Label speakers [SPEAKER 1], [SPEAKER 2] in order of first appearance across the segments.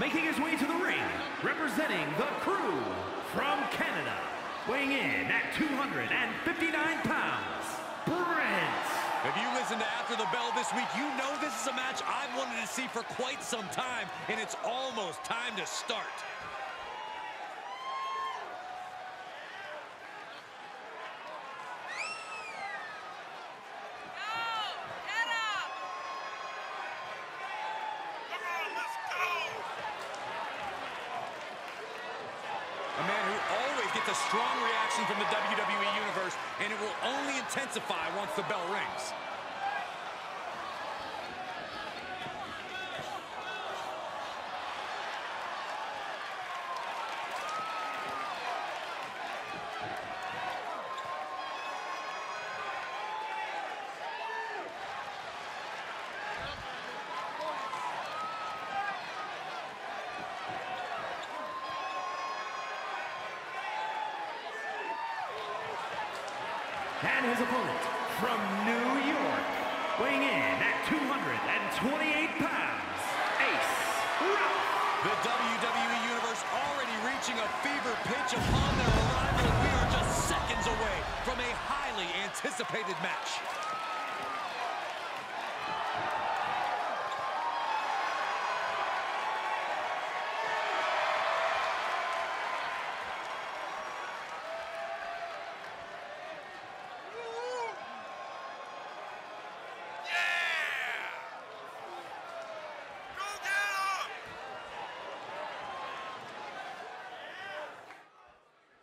[SPEAKER 1] making his way to the ring, representing the crew from Canada, weighing in at 259 pounds, Brent.
[SPEAKER 2] If you listen to After the Bell this week, you know this is a match I've wanted to see for quite some time, and it's almost time to start. A man who always gets a strong reaction from the WWE Universe, and it will only intensify once the bell rings.
[SPEAKER 1] And his opponent from New York, weighing in at 228 pounds, Ace.
[SPEAKER 2] The WWE Universe already reaching a fever pitch upon their arrival. We are just seconds away from a highly anticipated match.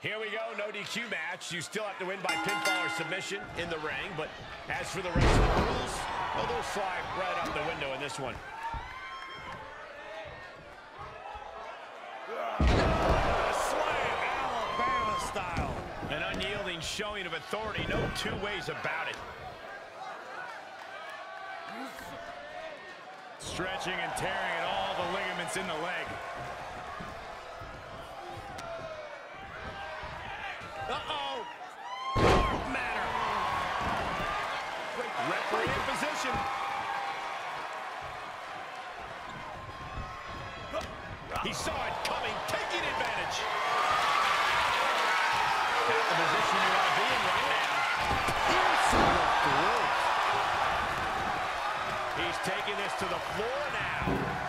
[SPEAKER 3] Here we go, no DQ match. You still have to win by pinfall or submission in the ring, but as for the rest of the rules, well, they'll slide right out the window in this one. An unyielding showing of authority, no two ways about it. Stretching and tearing at all the ligaments in the leg. Uh-oh. Matter. Referee in position. He saw it coming, taking advantage. Not the position you want to be in right now. He's taking this to the floor now.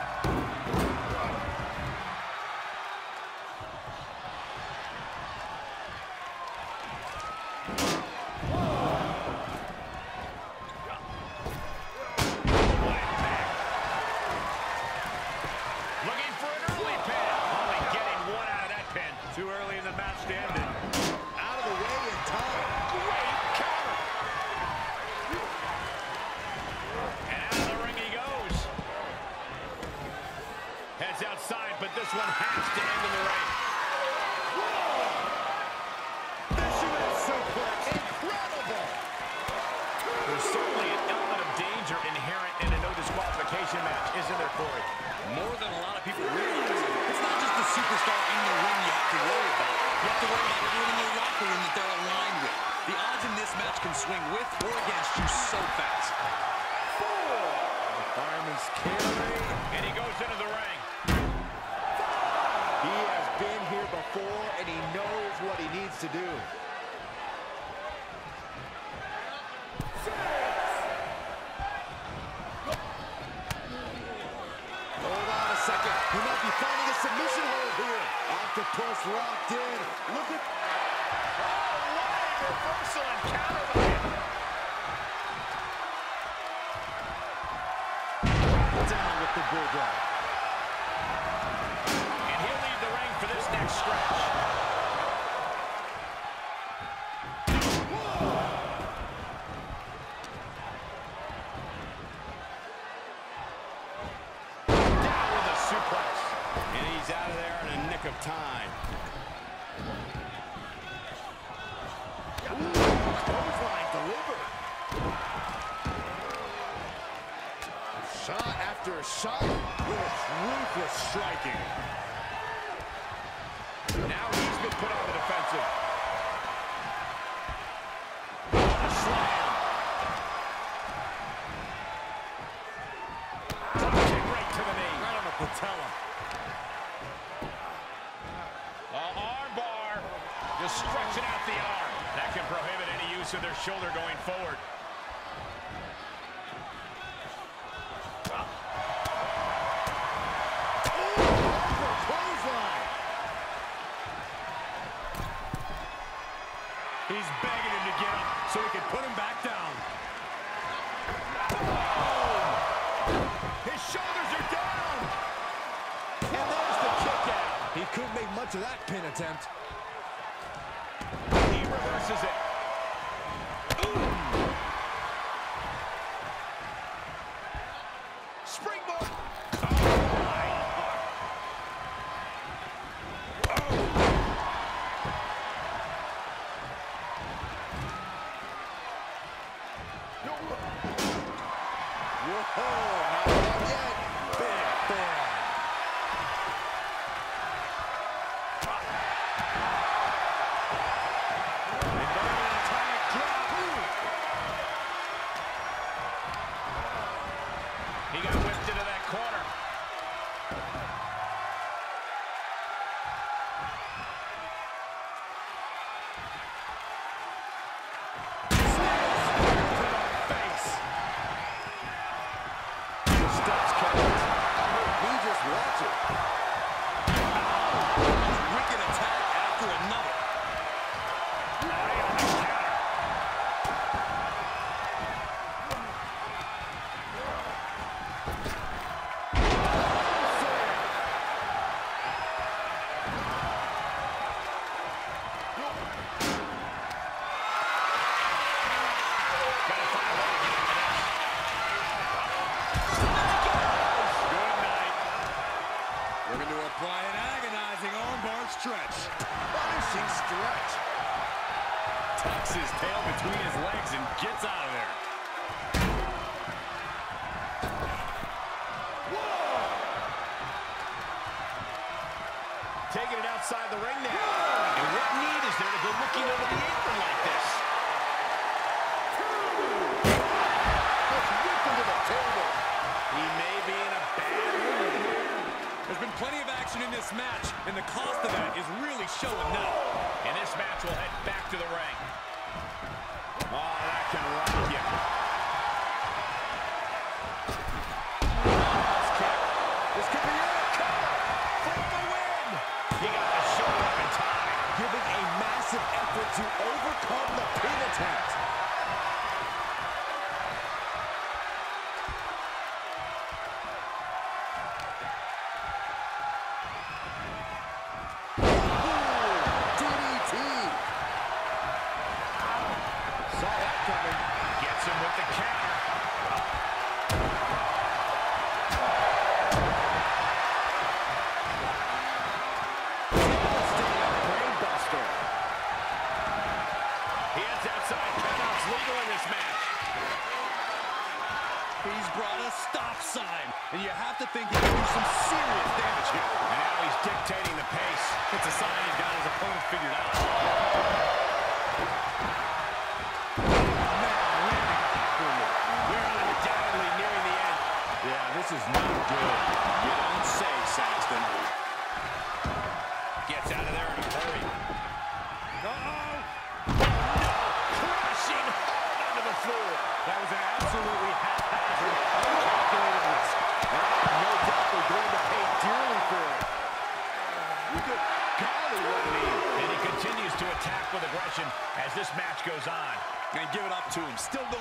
[SPEAKER 3] still no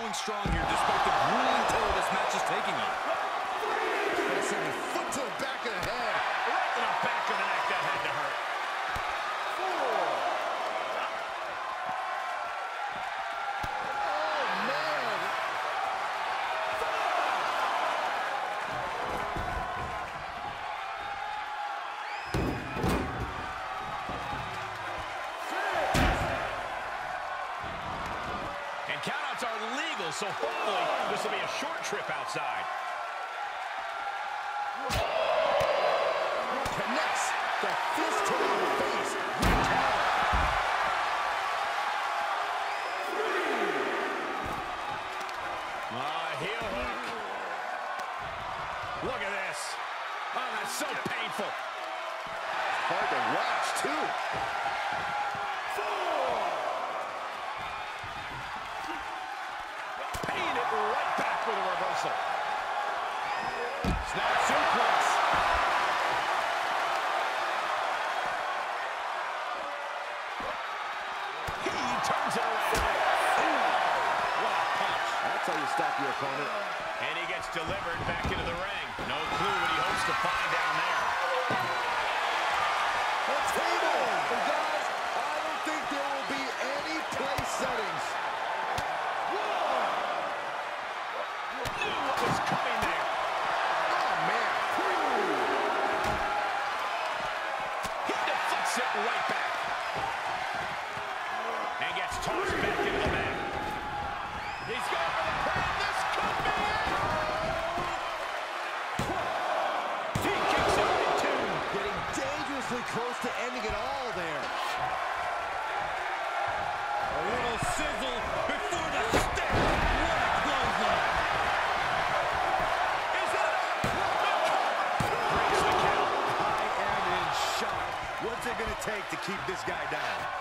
[SPEAKER 3] keep this guy down?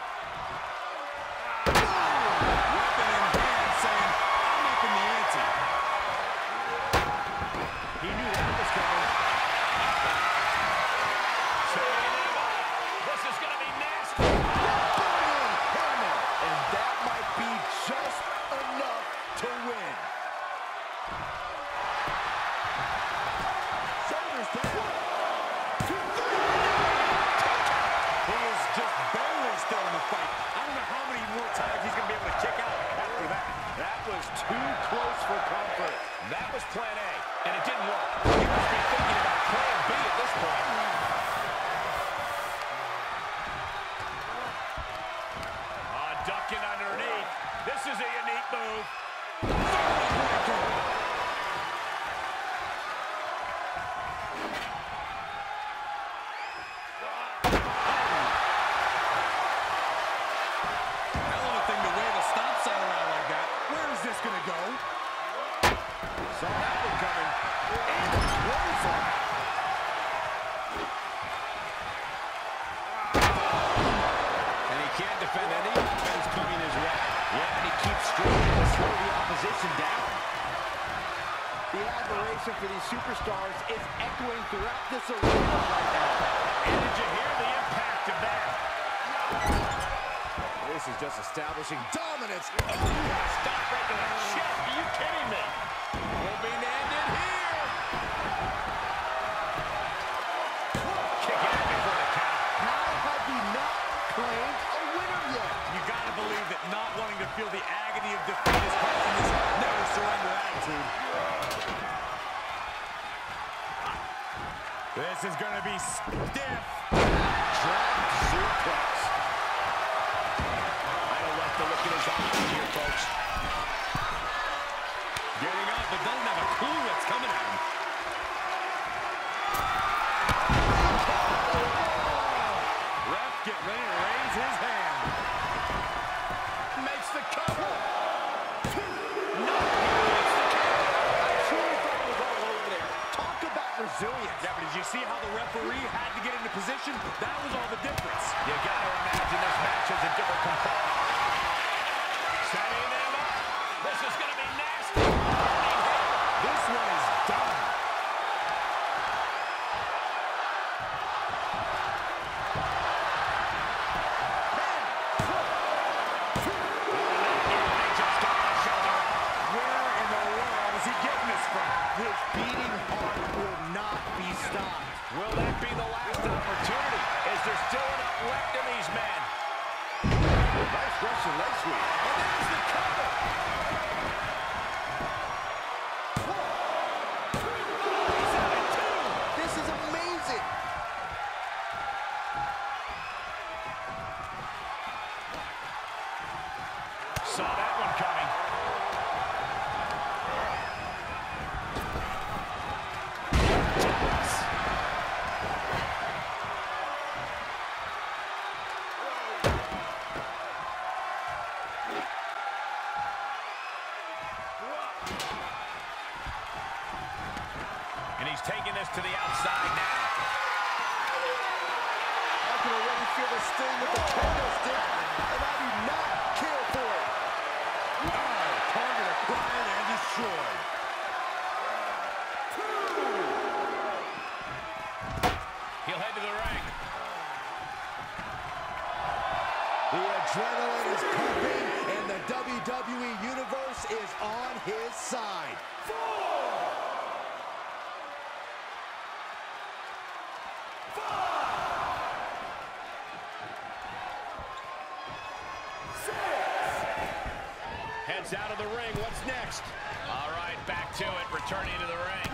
[SPEAKER 4] He's out of
[SPEAKER 5] the
[SPEAKER 3] ring. What's next? All right, back to it, returning to the ring.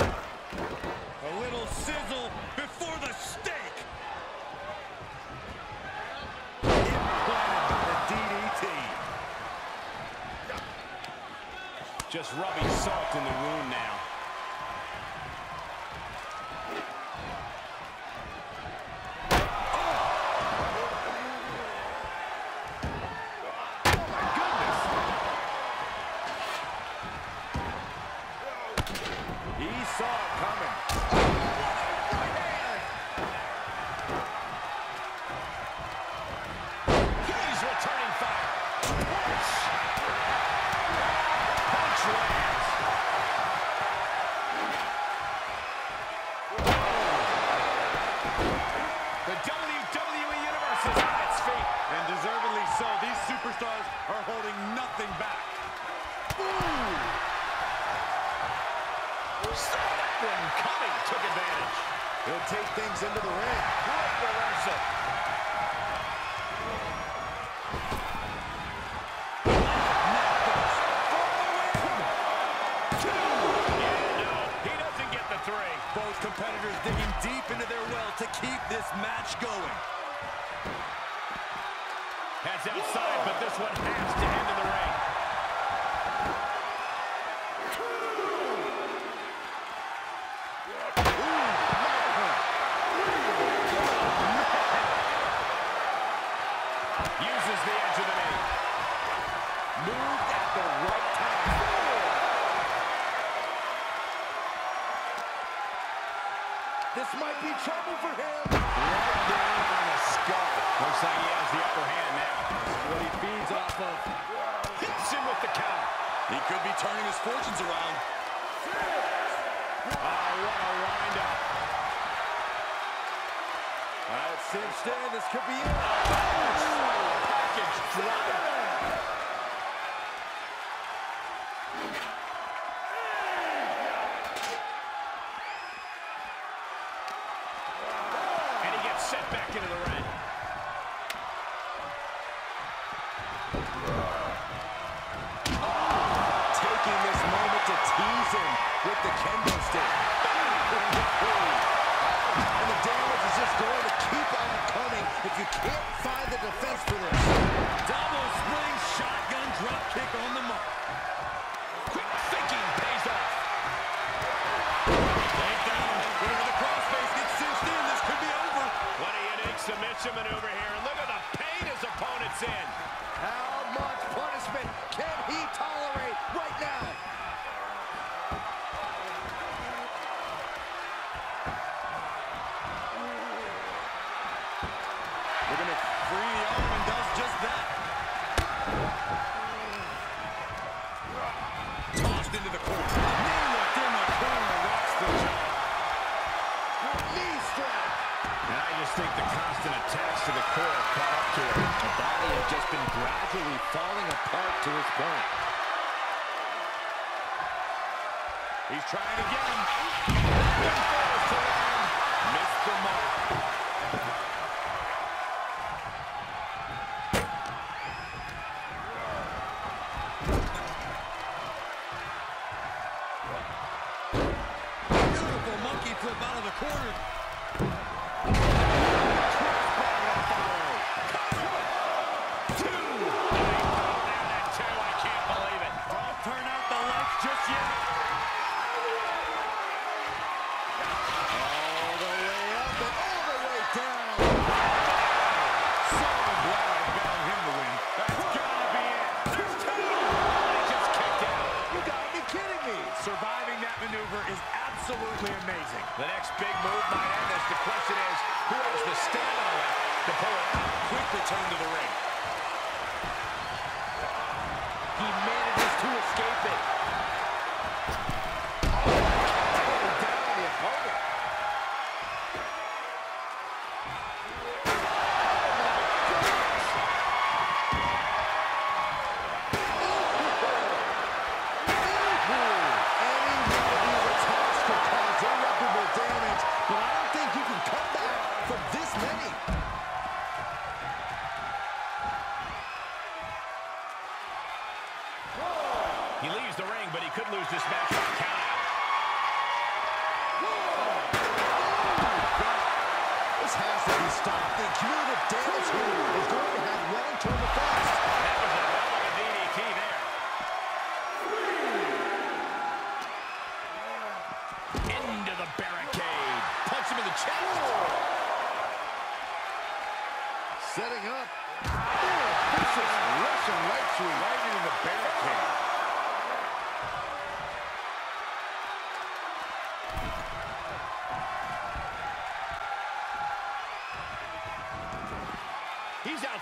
[SPEAKER 2] A little sizzle before the steak.
[SPEAKER 6] The DDT.
[SPEAKER 3] Just rubbing salt in the wound now.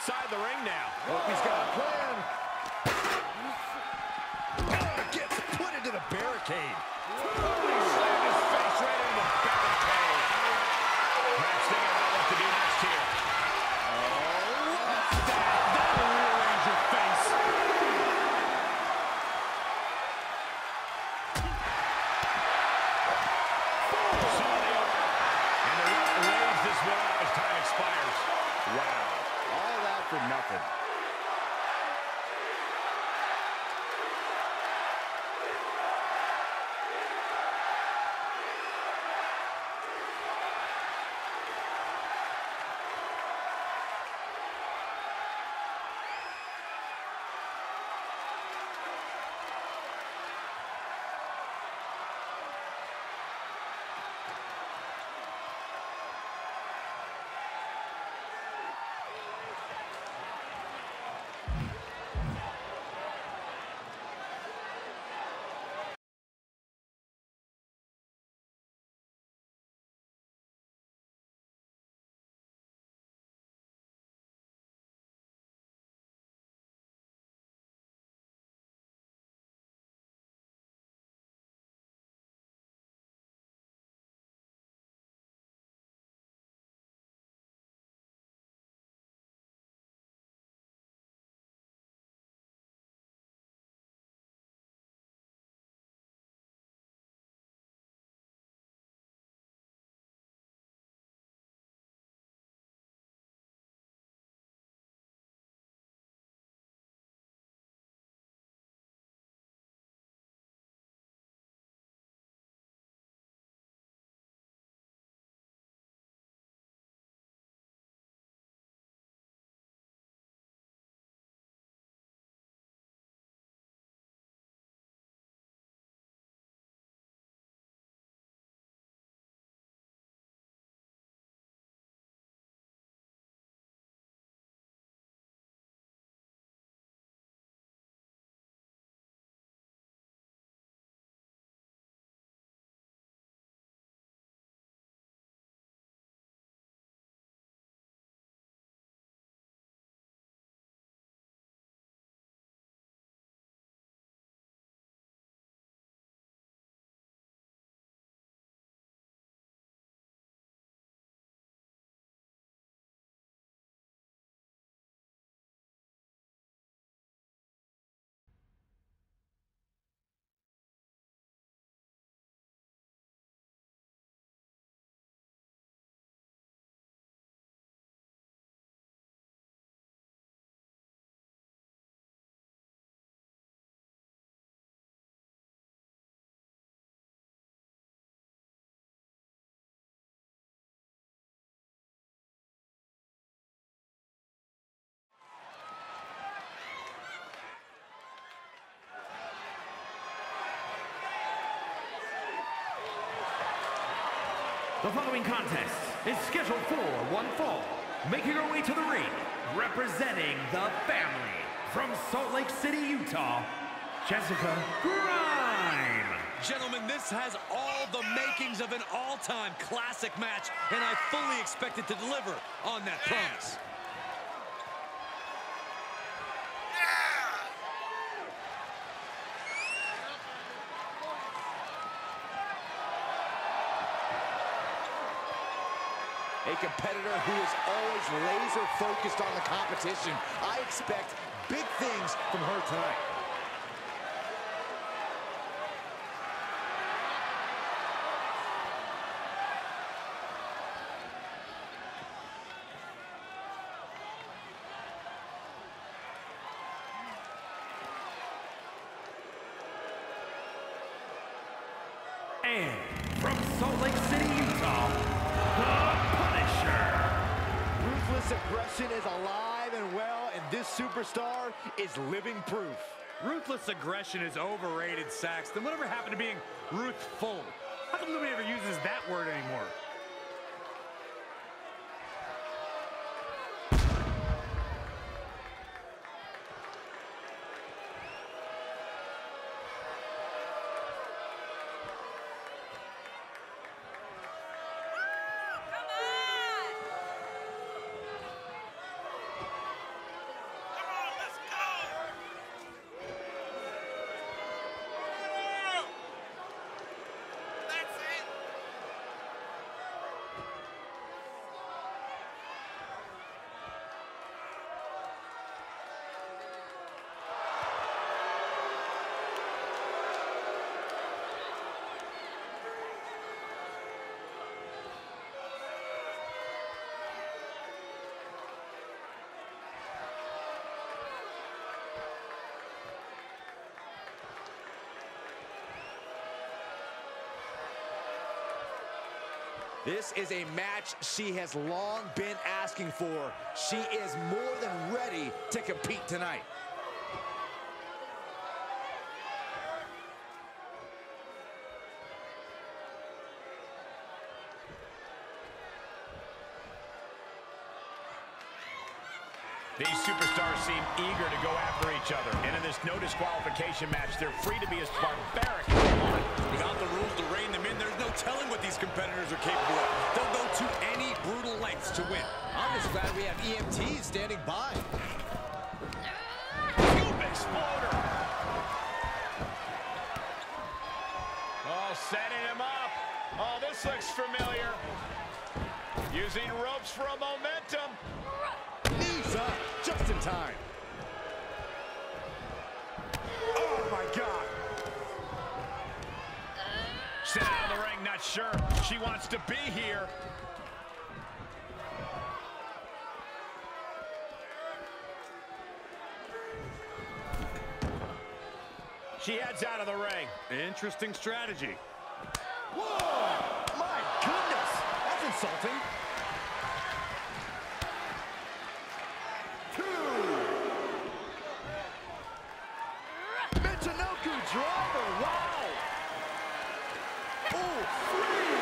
[SPEAKER 3] inside the
[SPEAKER 6] ring
[SPEAKER 3] now. Oh,
[SPEAKER 2] he's
[SPEAKER 3] got The
[SPEAKER 2] following contest is scheduled for one fall. Making her way to the ring, representing the family from Salt Lake City, Utah, Jessica Grime.
[SPEAKER 7] Gentlemen, this has all the makings of an all-time classic match, and I fully expect it to deliver on that promise.
[SPEAKER 6] A competitor who is always laser focused on the competition. I expect big things from her tonight.
[SPEAKER 1] And from Salt Lake City, Utah, The Punisher.
[SPEAKER 6] Ruthless aggression is alive and well, and this superstar is living proof.
[SPEAKER 8] Ruthless aggression is overrated, Saxton. Whatever happened to being ruthful? How come nobody ever uses that word anymore?
[SPEAKER 6] This is a match she has long been asking for. She is more than ready to compete tonight.
[SPEAKER 3] These superstars seem eager to go after each other. And in this no disqualification match, they're free to be as barbaric as they want.
[SPEAKER 2] Without the rules to rein them in, there's no telling what these competitors are capable of. They'll go to any brutal lengths to win.
[SPEAKER 6] I'm just glad we have EMTs standing by.
[SPEAKER 3] Scoop exploder. Oh, setting him up. Oh, this looks familiar. Using ropes for a momentum.
[SPEAKER 6] Knees up, just in time.
[SPEAKER 3] Oh, my God. Sent out of the ring, not sure she wants to be here. She heads out of the ring.
[SPEAKER 8] Interesting strategy.
[SPEAKER 6] Whoa! My goodness! That's insulting. Two. Michinoku driver, wow! Oh, three!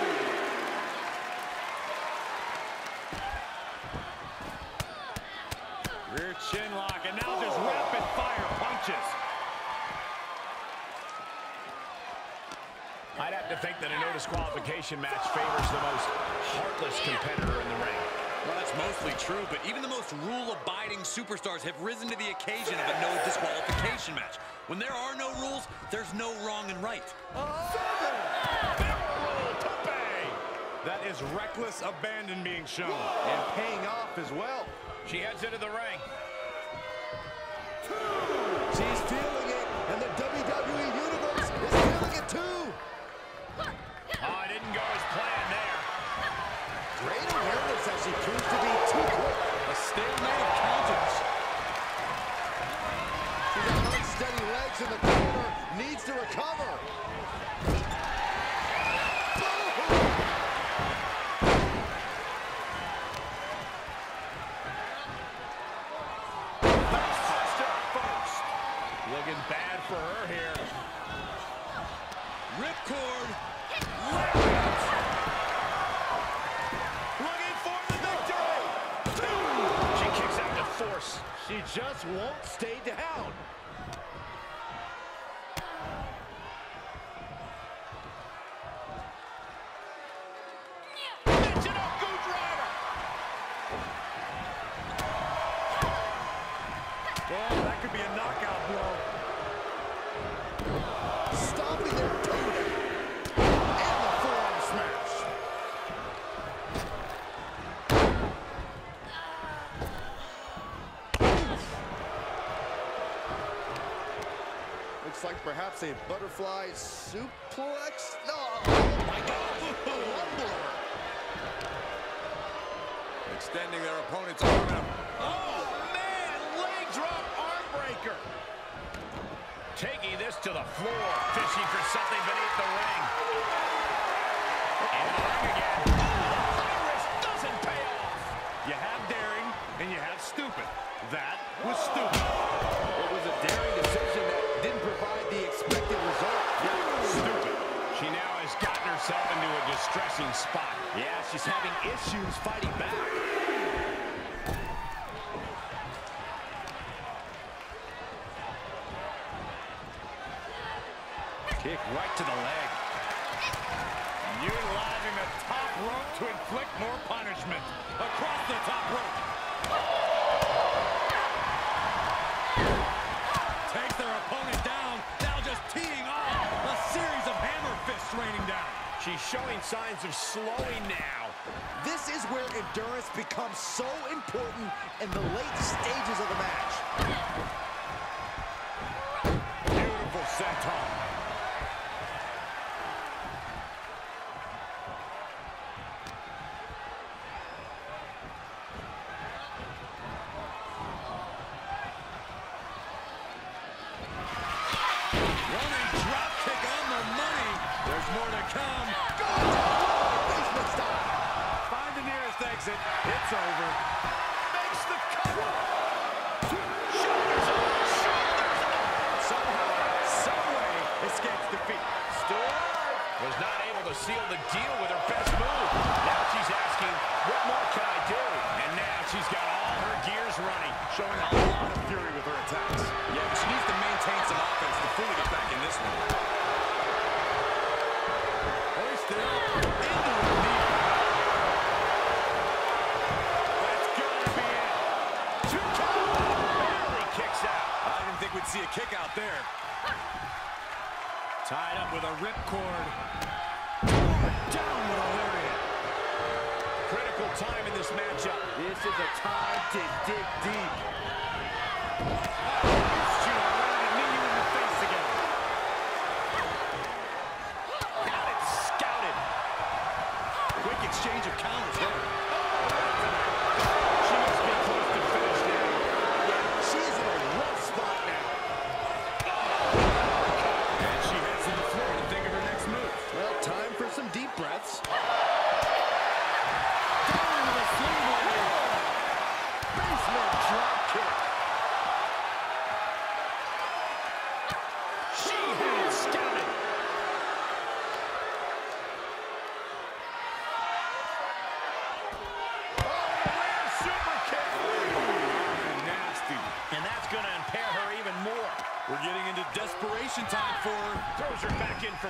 [SPEAKER 8] Rear chin lock, and now just rapid fire punches.
[SPEAKER 3] I'd have to think that a no disqualification match favors the most heartless competitor in the ring.
[SPEAKER 2] Well, that's mostly true, but even the most rule-abiding superstars have risen to the occasion of a no disqualification match. When there are no rules, there's no wrong and right.
[SPEAKER 8] That is reckless abandon being shown.
[SPEAKER 6] And paying off as well.
[SPEAKER 3] She heads into the ring.
[SPEAKER 2] Stalemate of counters.
[SPEAKER 6] She's got unsteady legs in the corner, needs to recover.
[SPEAKER 3] Buster first. Looking bad for her here.
[SPEAKER 2] Ripcord.
[SPEAKER 3] Looking for the victory. She kicks out to force.
[SPEAKER 6] She just won't stay down.
[SPEAKER 3] Michinoku driver.
[SPEAKER 8] Oh, that could be a knockout blow.
[SPEAKER 6] Stomping their opponent. And the forearm smash. looks like perhaps a butterfly suplex. No, oh my God.
[SPEAKER 9] Extending their opponent's arm. and-
[SPEAKER 3] Oh, man! Leg drop arm breaker. Taking this to the floor, fishing for something beneath the ring. In the ring again. High risk doesn't pay off.
[SPEAKER 2] You have daring, and you have stupid.
[SPEAKER 6] A
[SPEAKER 3] distressing spot. Yeah, she's having issues fighting back.
[SPEAKER 2] Kick right to the leg.
[SPEAKER 3] Signs of slowing now.
[SPEAKER 6] This is where endurance becomes so important in the late stages of the match.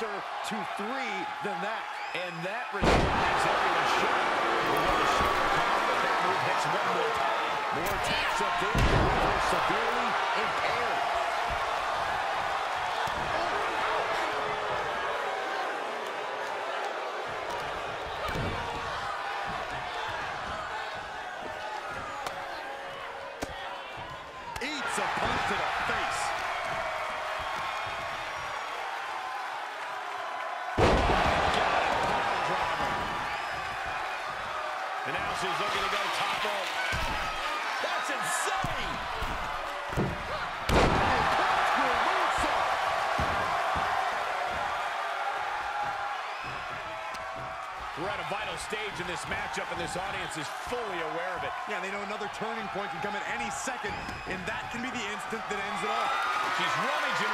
[SPEAKER 2] to
[SPEAKER 6] three than that.
[SPEAKER 3] And that to show the power, but that move hits one more time. More attacks up there. Severely impaired. This audience is fully aware of it.
[SPEAKER 2] Yeah, they know another turning point can come at any second, and that can be the instant that ends it all.
[SPEAKER 3] She's rummaging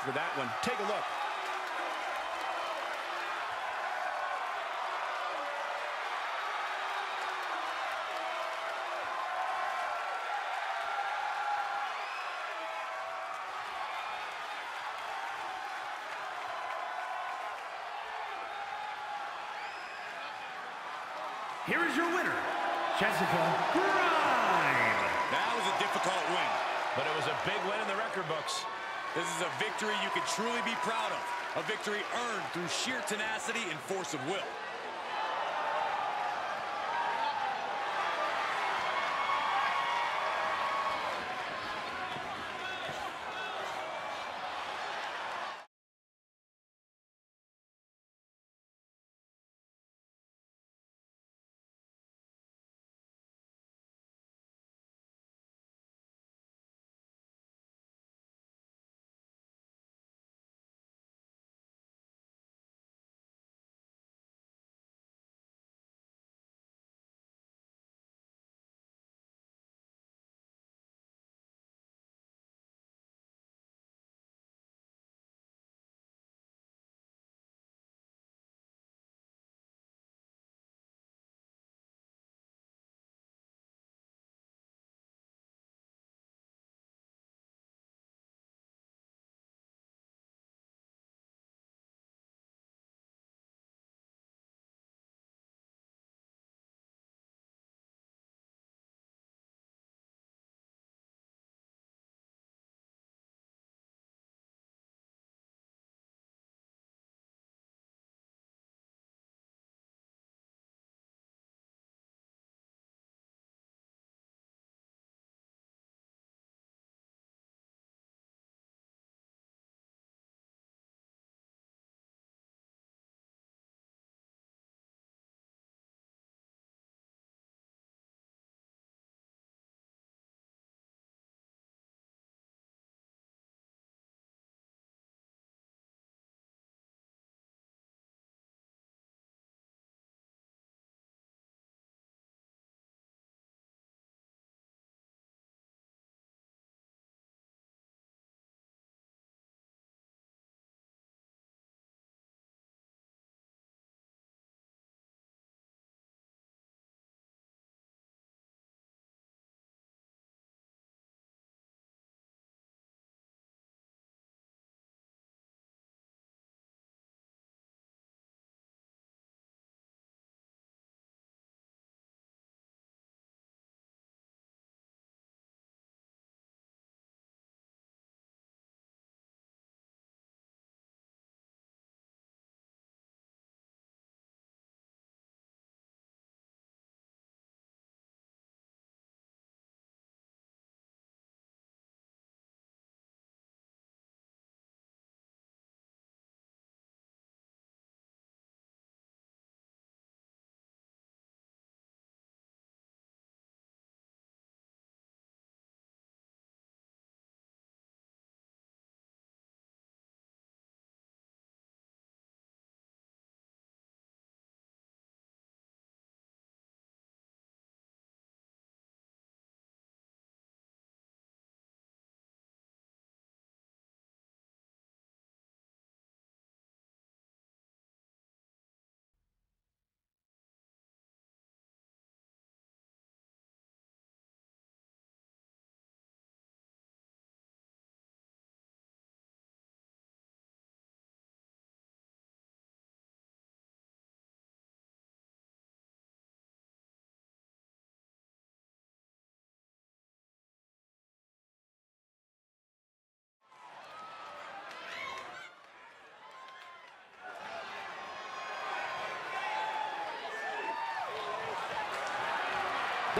[SPEAKER 3] for that one. Take a look.
[SPEAKER 1] Here is your winner, Jessica Grime.
[SPEAKER 2] That was a difficult win,
[SPEAKER 3] but it was a big win in the record books.
[SPEAKER 2] This is a victory you can truly be proud of. A victory earned through sheer tenacity and force of will.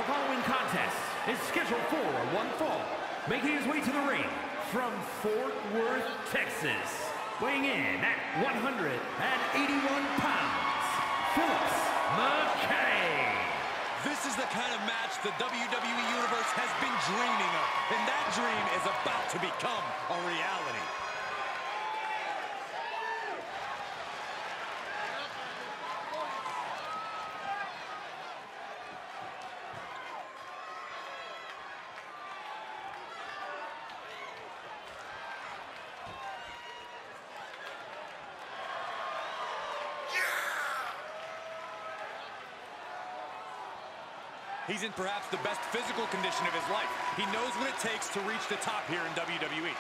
[SPEAKER 1] The following contest is scheduled for one fall. Making his way to the ring from Fort Worth, Texas. Weighing in at 181 pounds, Phillips McKay.
[SPEAKER 2] This is the kind of match the WWE Universe has been dreaming of, and that dream is about to become a reality. He's in perhaps the best physical condition of his life. He knows what it takes to reach the top here in WWE.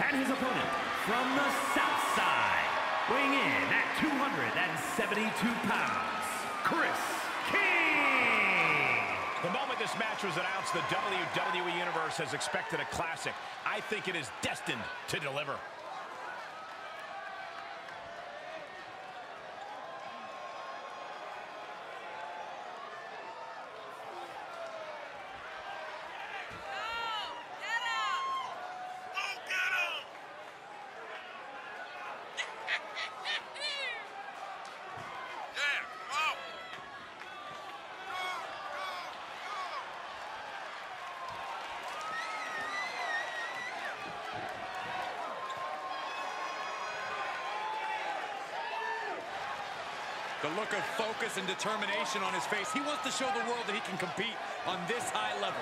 [SPEAKER 1] And his opponent from the South Side, weighing in at 272 pounds, Chris King.
[SPEAKER 3] The moment this match was announced, the WWE Universe has expected a classic. I think it is destined to deliver.
[SPEAKER 2] The look of focus and determination on his face. He wants to show the world that he can compete on this high level.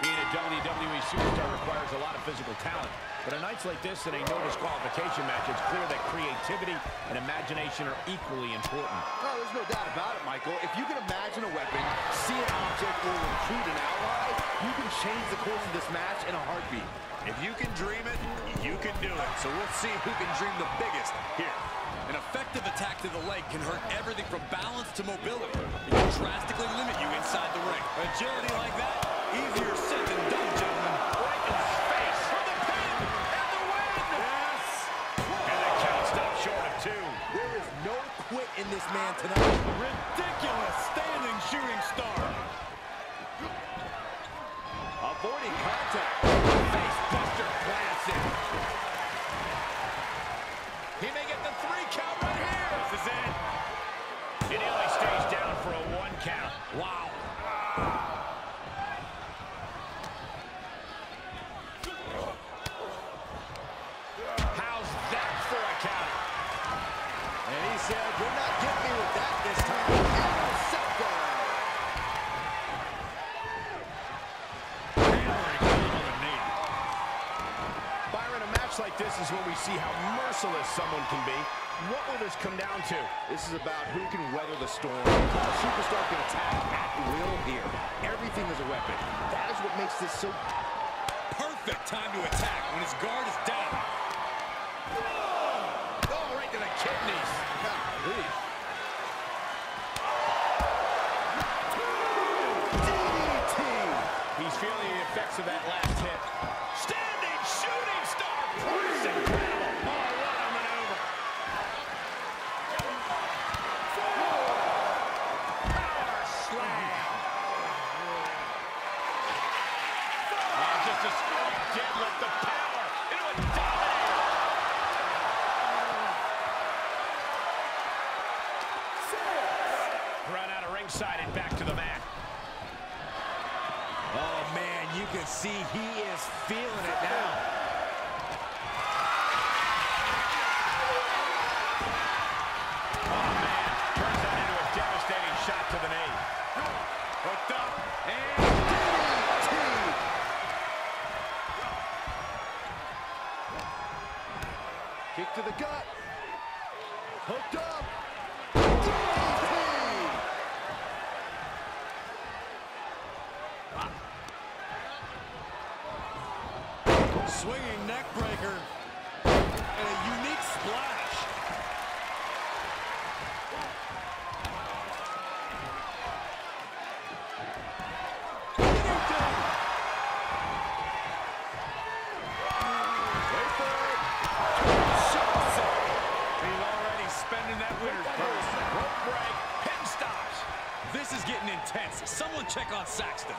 [SPEAKER 3] Being a WWE superstar requires a lot of physical talent. But on nights like this in a no disqualification match, it's clear that creativity and imagination are equally important.
[SPEAKER 6] No, there's no doubt about it, Michael. If you can imagine a weapon, see an object, or recruit an ally, you can change the course of this match in a heartbeat.
[SPEAKER 2] If you can dream it, you can do it. So we'll see who can dream the biggest here. An effective attack to the leg can hurt everything from balance to mobility. It can drastically limit you inside the ring. Agility like that, easier said than done, gentlemen.
[SPEAKER 3] Right in the face for the pin and the win! Yes! And the count stopped short of two.
[SPEAKER 6] There is no quit in this man tonight.
[SPEAKER 2] Ridiculous standing shooting star.
[SPEAKER 3] Avoiding contact. Face buster classic. He may get the three count right here. This is it. He nearly stays down for a one count. Wow. How's that for a count?
[SPEAKER 6] And he said, you're not getting me with that this time. Interceptor.
[SPEAKER 3] Byron, a match like this is when we see how merciless someone can be. What will this come down to?
[SPEAKER 6] This is about who can weather the storm. A superstar can attack at will here. Everything is a weapon. That is what makes this so...
[SPEAKER 2] Perfect time to attack when his guard is down.
[SPEAKER 3] Oh, right to the kidneys.
[SPEAKER 6] Golly. DDT.
[SPEAKER 3] He's feeling the effects of that last hit. Standing
[SPEAKER 2] check on Saxton.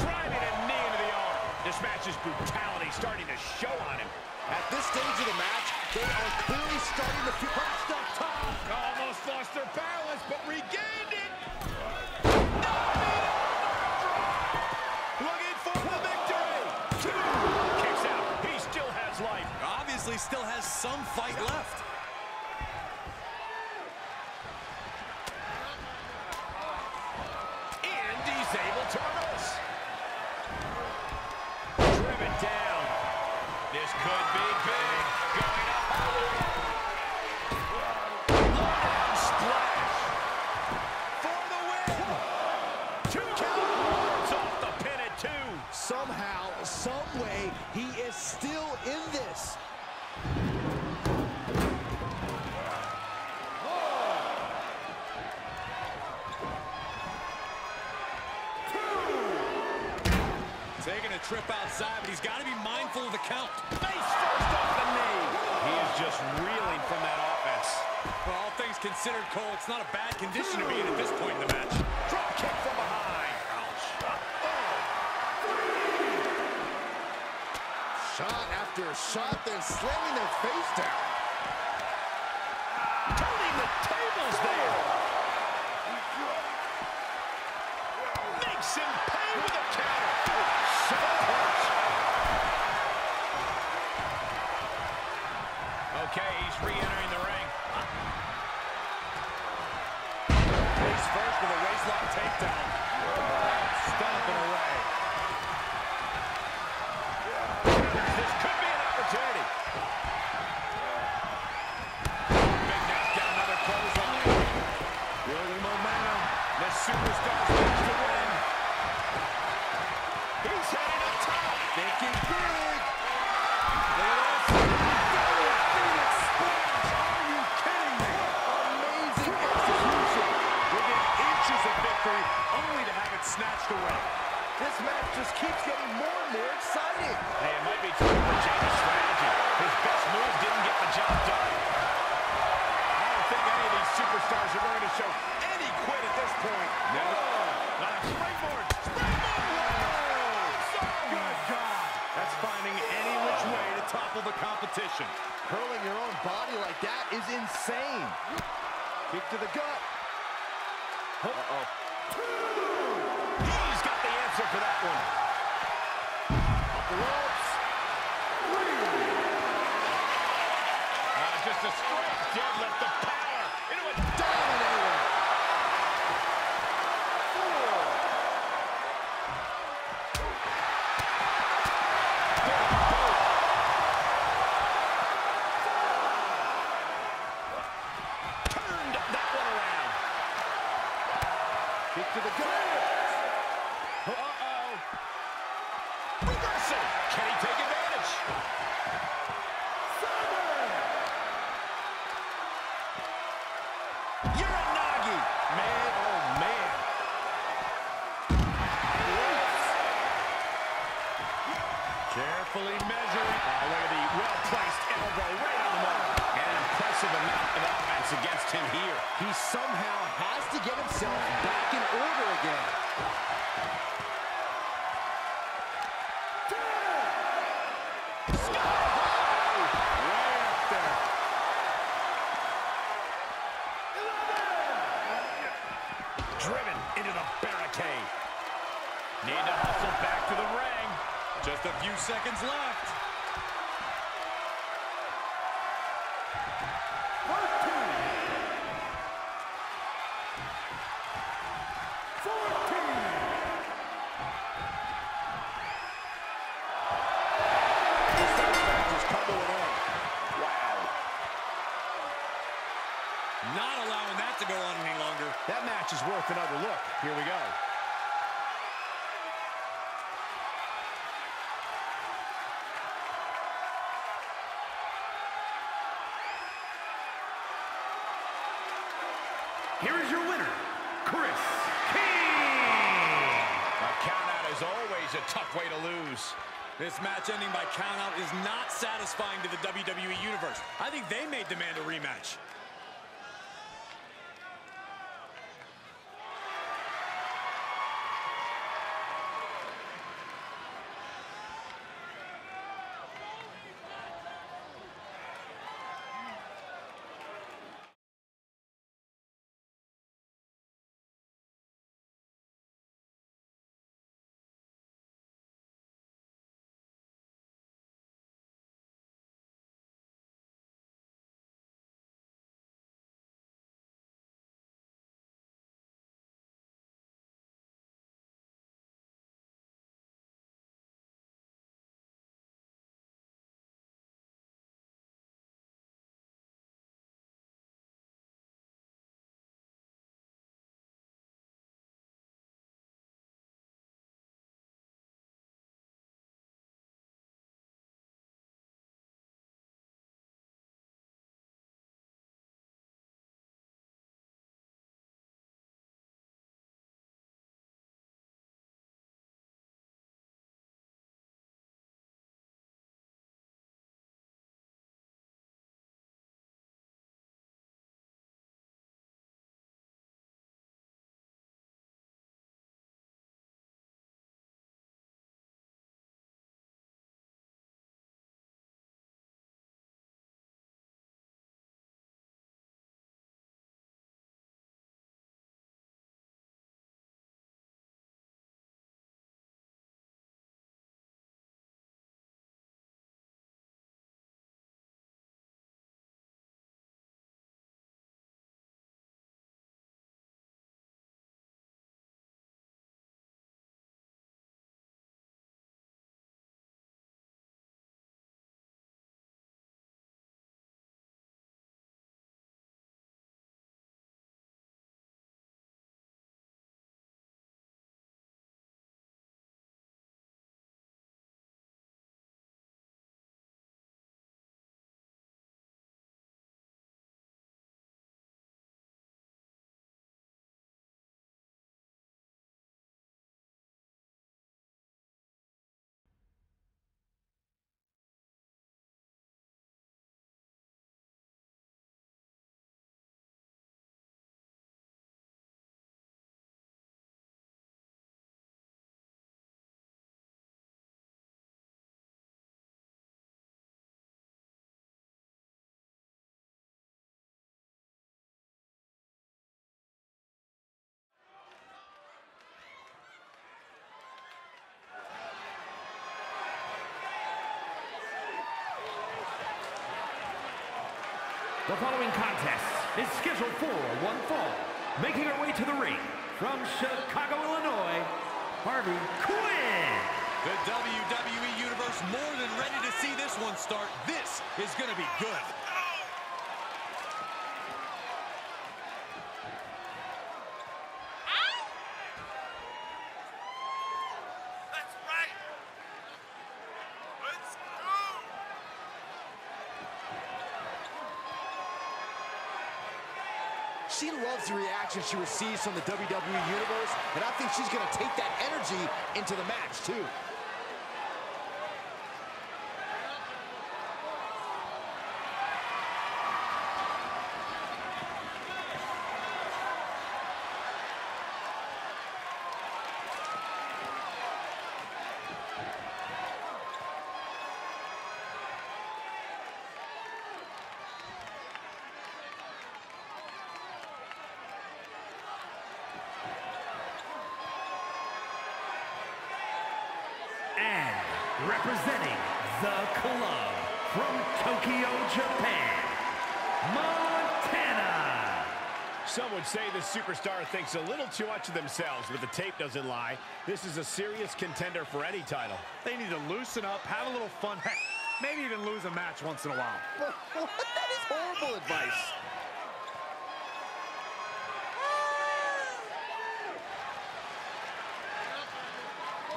[SPEAKER 3] Driving a knee into the arm. This match's brutality starting to show on him.
[SPEAKER 6] At this stage of the match, they are clearly starting to feel perched top.
[SPEAKER 3] Almost lost their balance, but regained it. Looking for the victory. Two. Kicks out. He still has life.
[SPEAKER 2] Obviously still has some fight left. considered, Cole, it's not a bad condition to be in at this point in the match.
[SPEAKER 3] Drop kick from behind. Ouch. Oh.
[SPEAKER 6] Shot after shot, then slamming their face down.
[SPEAKER 2] Seconds left.
[SPEAKER 3] Here
[SPEAKER 1] is your winner, Chris King.
[SPEAKER 3] A countout is always a tough way to lose.
[SPEAKER 2] This match ending by countout is not satisfying to the WWE Universe. I think they may demand a rematch.
[SPEAKER 1] The following contest is scheduled for one fall. Making her way to the ring from Chicago, Illinois, Harley Quinn.
[SPEAKER 2] The WWE Universe more than ready to see this one start. This is going to be good.
[SPEAKER 10] That's right. Let's go.
[SPEAKER 6] She loves the reaction she receives from the WWE Universe, and I think she's going to take that energy into the match, too.
[SPEAKER 3] Some would say the superstar thinks a little too much of themselves, but the tape doesn't lie. This is a serious contender for any title.
[SPEAKER 8] They need to loosen up, have a little fun, heck, maybe even lose a match once in a while.
[SPEAKER 6] that is horrible advice.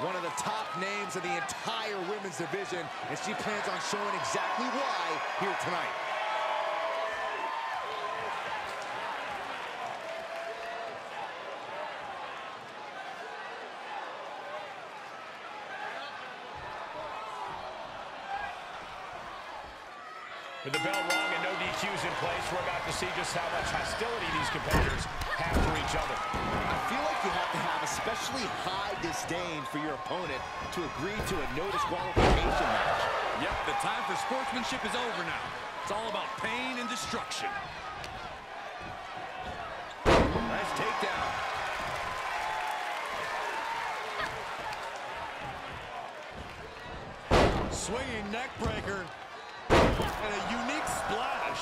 [SPEAKER 6] One of the top names in the entire women's division, and she plans on showing exactly why here tonight.
[SPEAKER 3] With the bell rung and no DQs in place, we're about to see just how much hostility these competitors have for each other.
[SPEAKER 6] I feel like you have to have especially high disdain for your opponent to agree to a no disqualification match.
[SPEAKER 2] Yep, the time for sportsmanship is over now. It's all about pain and destruction.
[SPEAKER 6] Nice takedown.
[SPEAKER 2] Swinging neck breaker. And a unique splash.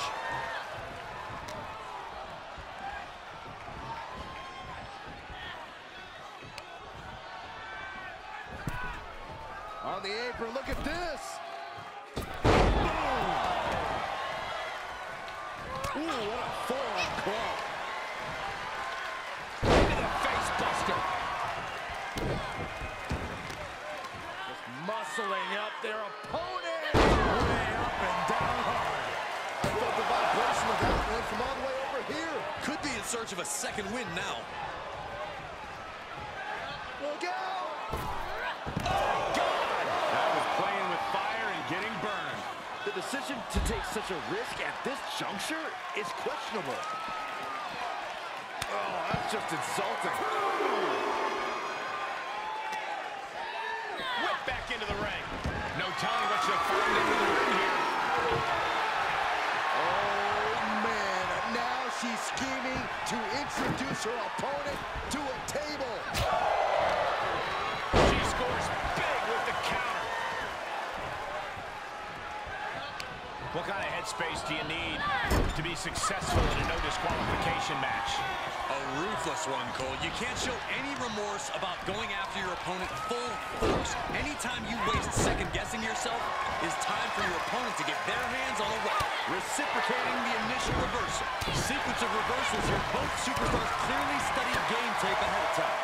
[SPEAKER 6] On the apron, look at this. Ooh, what a forearm claw.
[SPEAKER 3] Into the face buster.
[SPEAKER 6] Just muscling up their opponent. Way up and down hard. I felt the vibration of that one from all the way over here.
[SPEAKER 2] Could be in search of a second win now.
[SPEAKER 6] Look out!
[SPEAKER 8] That was playing with fire and getting burned.
[SPEAKER 6] The decision to a risk at this juncture is questionable. Oh, that's just insulting.
[SPEAKER 3] Whip back into the ring. No telling what she'll find into the ring here.
[SPEAKER 6] Oh, man. Now she's scheming to introduce her opponent to a table.
[SPEAKER 3] She scores big with the counter. What kind of headspace do you need to be successful in a no disqualification match?
[SPEAKER 2] A ruthless one, Cole. You can't show any remorse about going after your opponent full force. Anytime you waste second-guessing yourself, it's time for your opponent to get their hands on a weapon. Reciprocating the initial reversal. Sequence of reversals here. Both superstars clearly studied game tape ahead of time.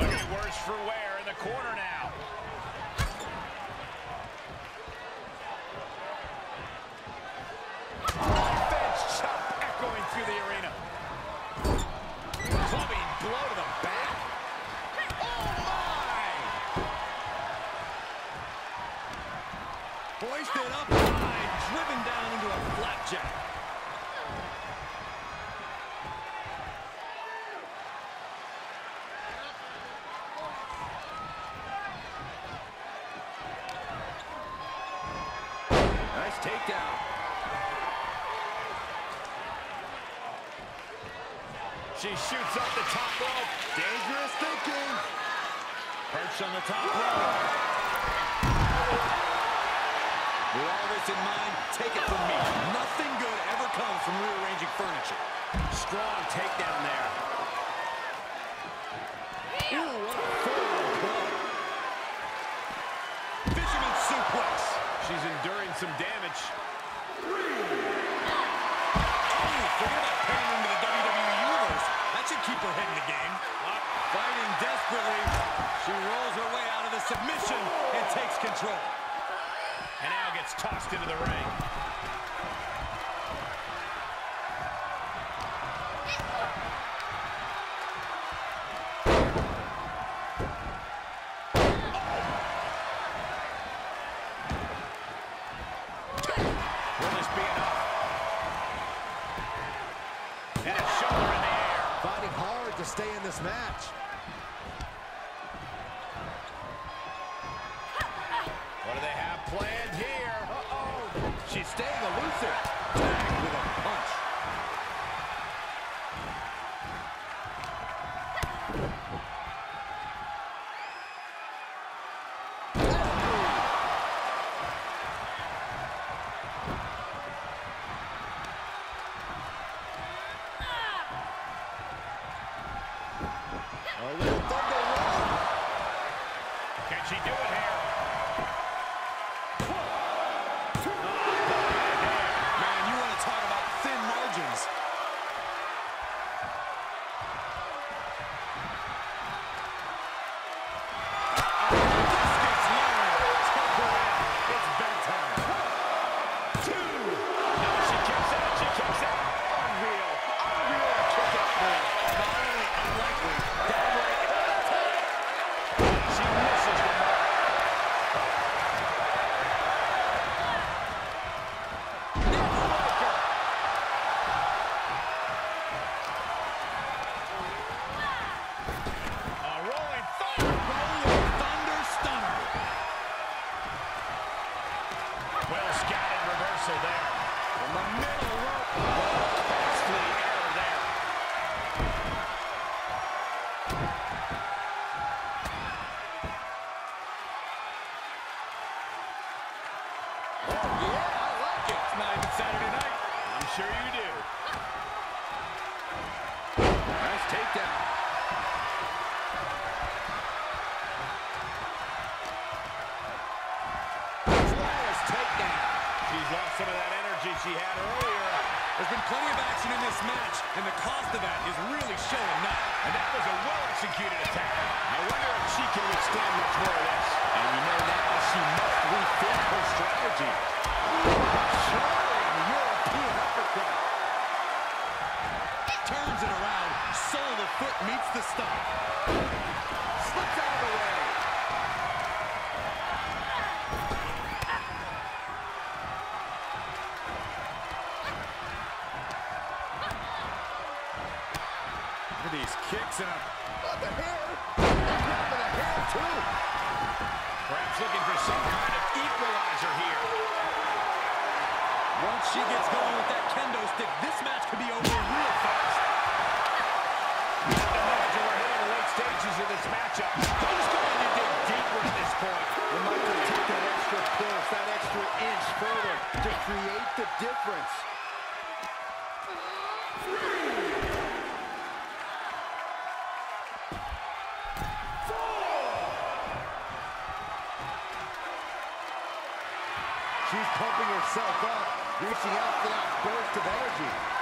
[SPEAKER 3] Looking worse for wear in the corner now. Fence chop echoing through the arena. Clubbing blow to the back. Oh my!
[SPEAKER 2] Hoisted up high, driven down into a flapjack.
[SPEAKER 6] Nice takedown.
[SPEAKER 3] She shoots up the top rope.
[SPEAKER 6] Dangerous thinking.
[SPEAKER 2] Perched on the top rope. With all this in mind, take it from me. Nothing good ever comes from rearranging furniture.
[SPEAKER 3] Strong takedown there.
[SPEAKER 6] Ooh, what a forward.
[SPEAKER 2] Fisherman suplex.
[SPEAKER 3] She's enduring some damage.
[SPEAKER 2] Oh, forget about paying into the WWE Universe. That should keep her head in the game. Fighting desperately, she rolls her way out of the submission and takes control.
[SPEAKER 3] And now gets tossed into the ring.
[SPEAKER 6] Oh. To stay in this match.
[SPEAKER 2] reaching out for that burst of energy.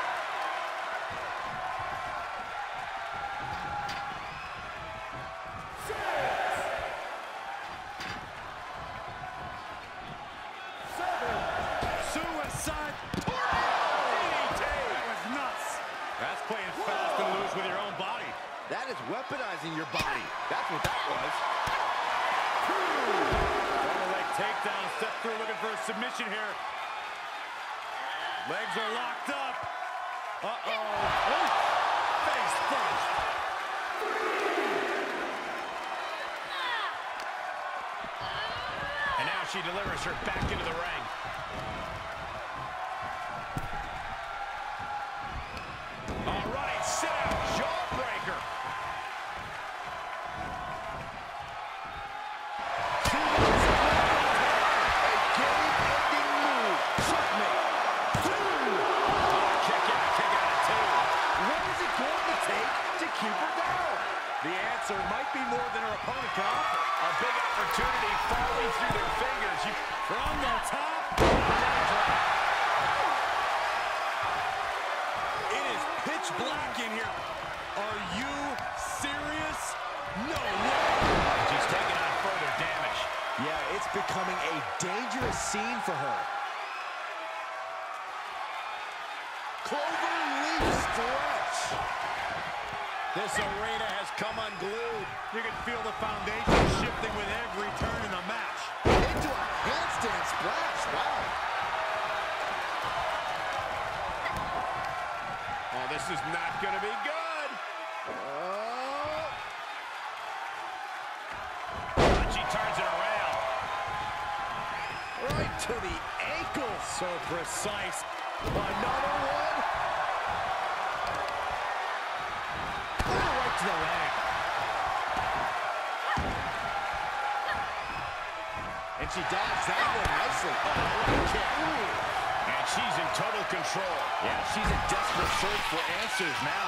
[SPEAKER 6] Desperate search for answers now.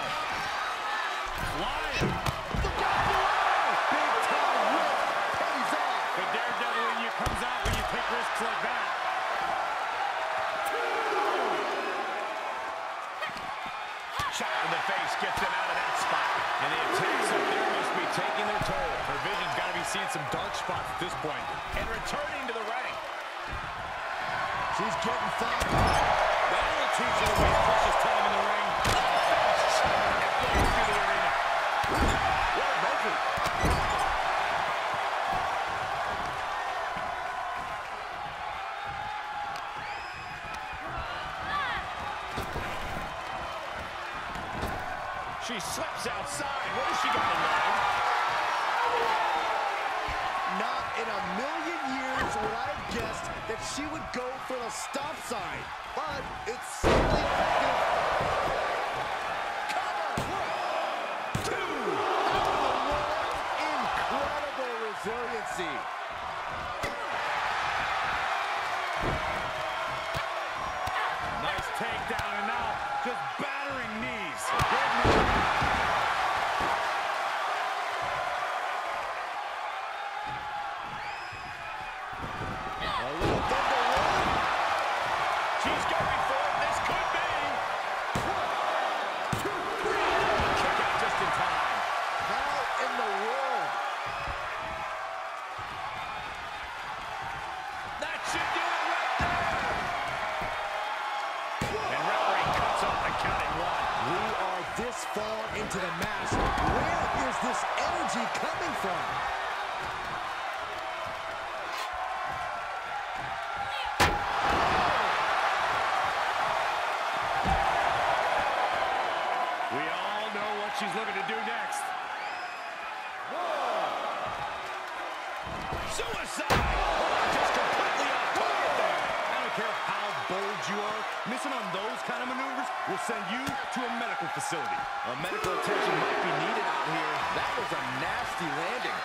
[SPEAKER 6] landing.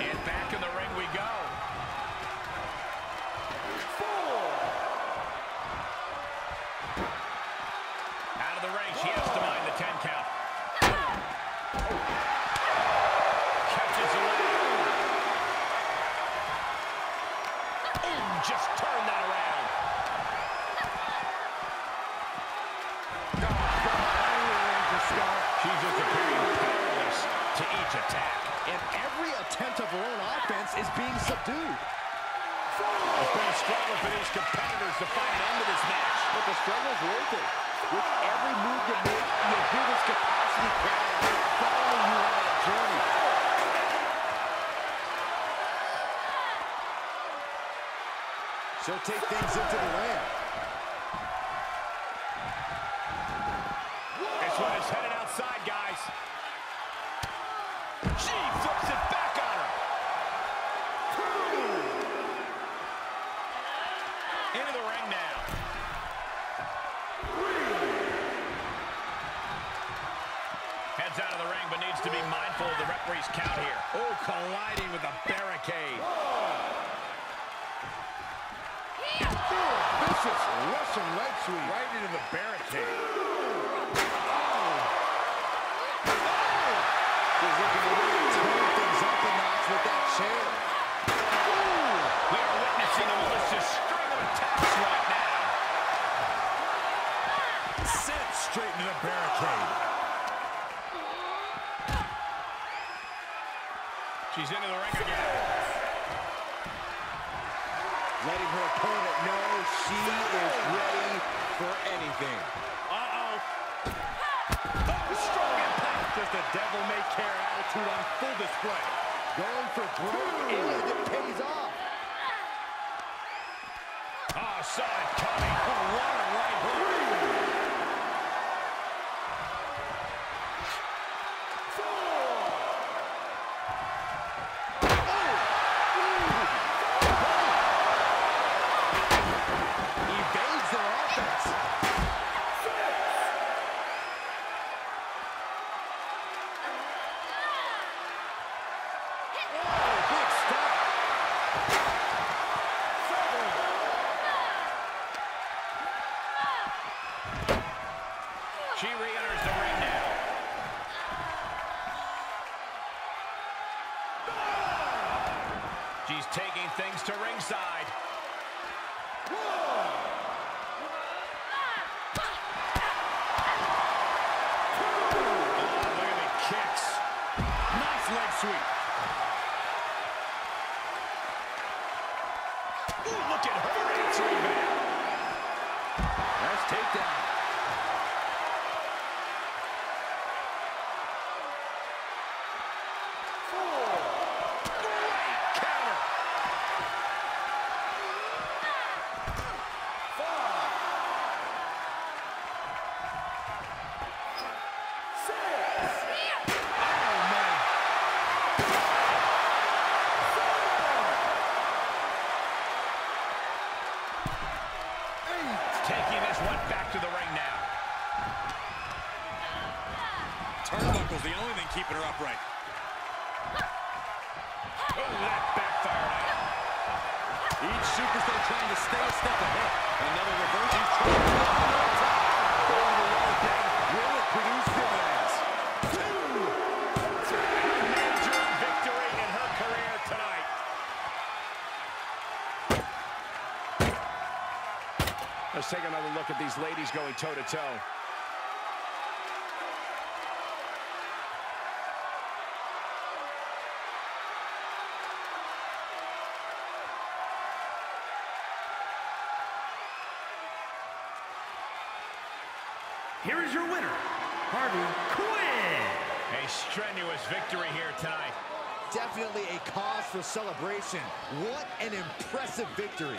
[SPEAKER 3] And back in the ring we go. Four. difficult for these competitors to find an end to this match.
[SPEAKER 6] But the struggle's worth it. With every move you make, your biggest capacity crowd following you on that journey. She'll take things into the
[SPEAKER 2] land. these ladies
[SPEAKER 6] going
[SPEAKER 3] toe to toe.
[SPEAKER 2] Here is your winner, Harley Quinn.
[SPEAKER 3] A strenuous victory here tonight.
[SPEAKER 6] Definitely a cause for celebration. What an impressive victory.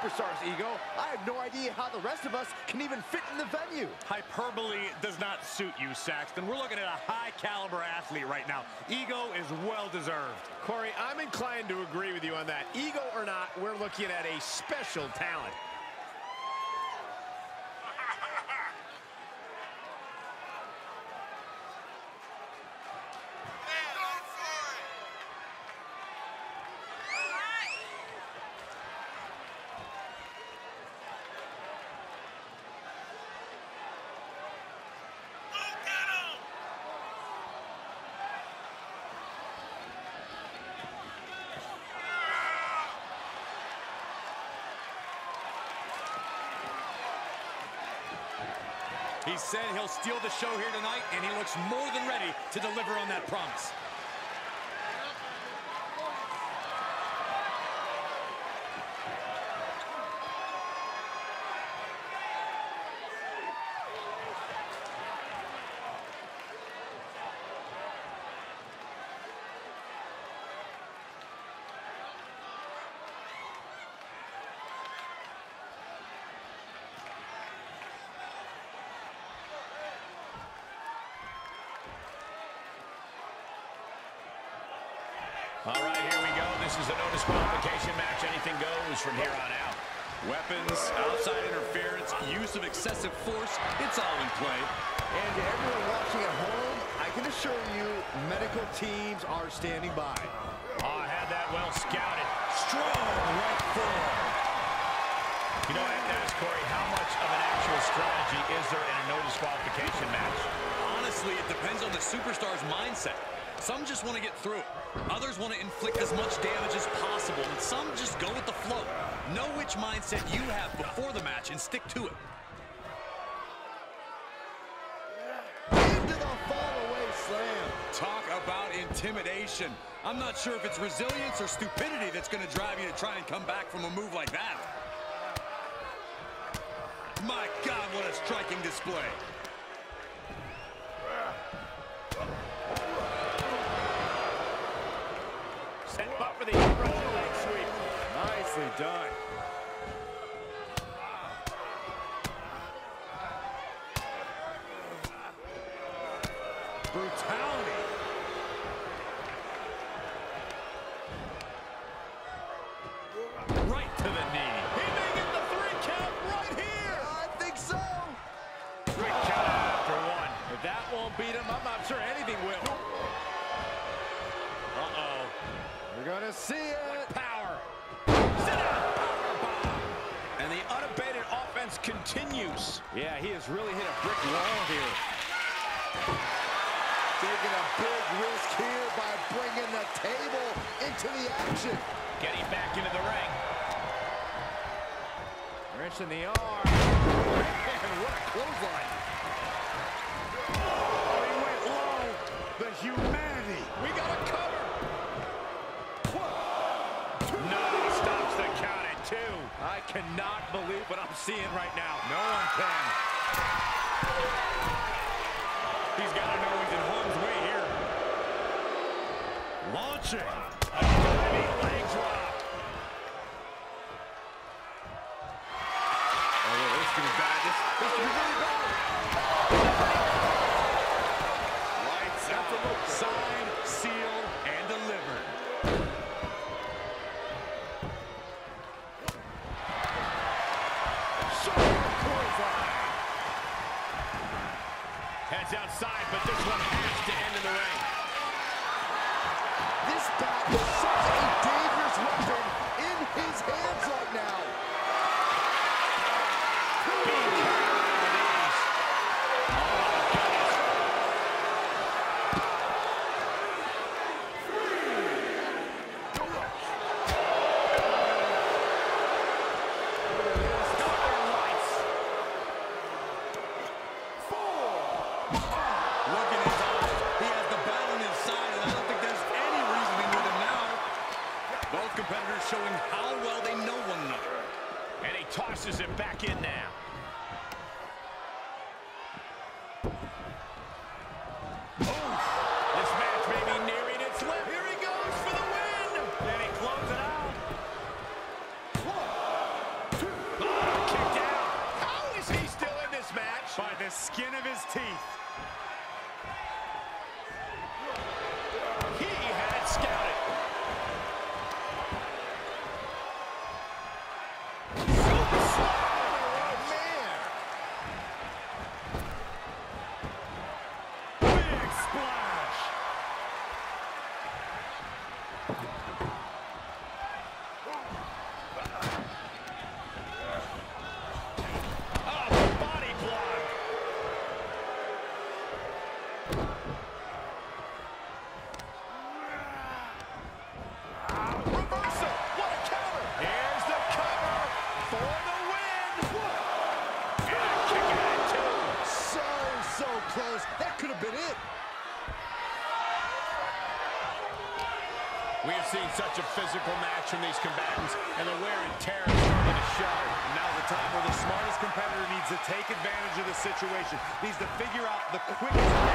[SPEAKER 6] Superstar's ego, I have no idea how the rest of us can even fit in the venue.
[SPEAKER 8] Hyperbole does not suit you, Saxton. We're looking at a high-caliber athlete right now. Ego is well-deserved.
[SPEAKER 3] Corey, I'm inclined to agree with you on that. Ego or not, we're looking at a special talent.
[SPEAKER 10] Go for it. All right. Go get 'em.
[SPEAKER 2] He said he'll steal the show here tonight, and he looks more than ready to deliver on that promise.
[SPEAKER 3] All right, here we go. This is a no disqualification match. Anything goes from here on out.
[SPEAKER 2] Weapons, outside interference, use of excessive force, it's all in play.
[SPEAKER 6] And to everyone watching at home, I can assure you, medical teams are standing by.
[SPEAKER 3] Oh, I had that well scouted. Strong right forearm. You know, I have to ask Corey, how much of an actual strategy is there in a no disqualification match?
[SPEAKER 2] Honestly, it depends on the superstar's mindset. Some just want to get through it. Others want to inflict as much damage as possible, and some just go with the flow. Know which mindset you have before the match and stick to it.
[SPEAKER 6] Into the fall-away slam.
[SPEAKER 2] Talk about intimidation. I'm not sure if it's resilience or stupidity that's going to drive you to try and come back from a move like that. My God, what a striking display.
[SPEAKER 6] Done.
[SPEAKER 3] Cannot believe what I'm seeing right now. No one can.
[SPEAKER 8] He's got to know he's in harm's way here.
[SPEAKER 3] Launching. A diving leg drop.
[SPEAKER 8] Oh, this could be bad. This, this could be really bad.
[SPEAKER 3] physical match from these combatants, and the wear and tear is starting to show.
[SPEAKER 2] The time where the smartest competitor needs to take advantage of the situation, needs to figure out the quickest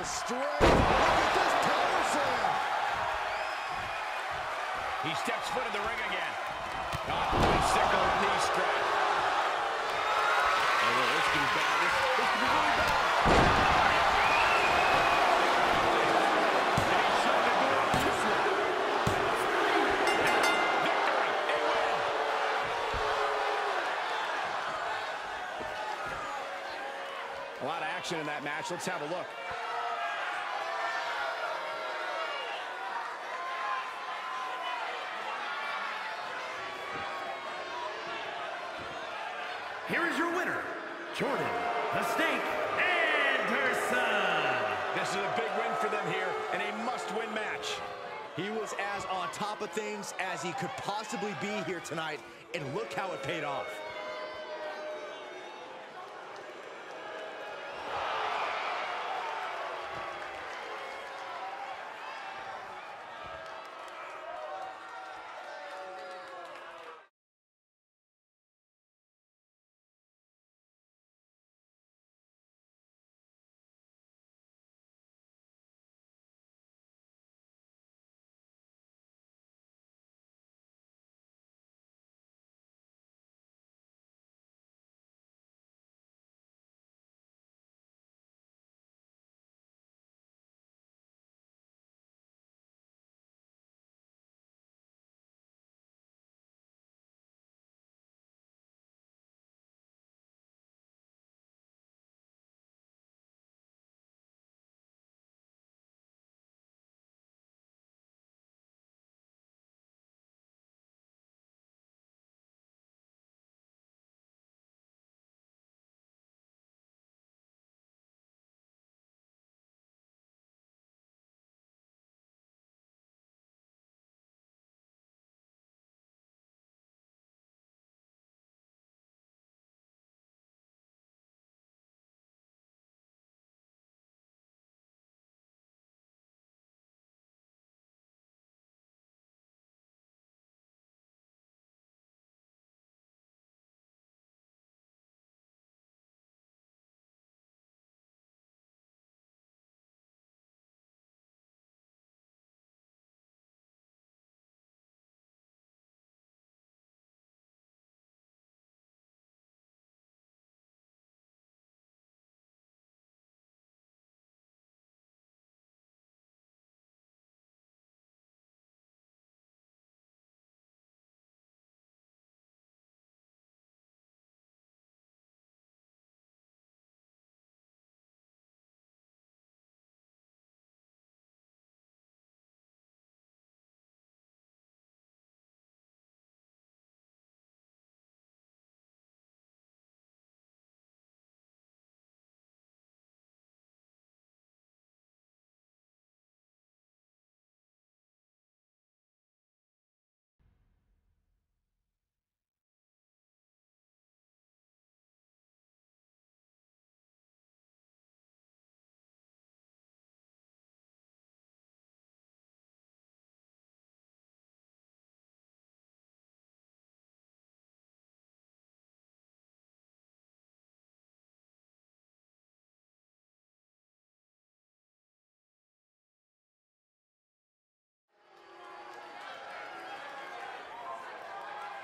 [SPEAKER 3] his
[SPEAKER 6] strength. Look at.
[SPEAKER 3] He steps foot in the ring again. God, sickle knee strike.
[SPEAKER 6] Oh, this could be bad. This, this could be really bad.
[SPEAKER 3] in that match. Let's have a look.
[SPEAKER 6] Top of things as he could possibly be here tonight, and look how it paid off.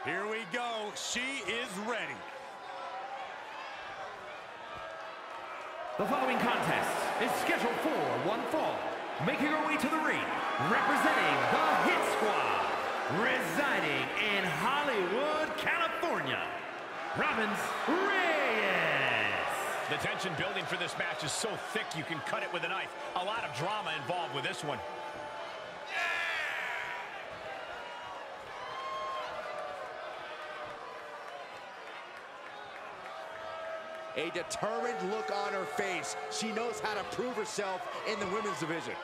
[SPEAKER 11] Here we go. She is ready.
[SPEAKER 2] The following contest is scheduled for one fall. Making her way to the ring, representing the Hit Squad, residing in Hollywood, California, Robbins Reyes.
[SPEAKER 3] The tension building for this match is so thick you can cut it with a knife. A lot of drama involved with this one.
[SPEAKER 6] A determined look on her face. She knows how to prove herself in the women's division.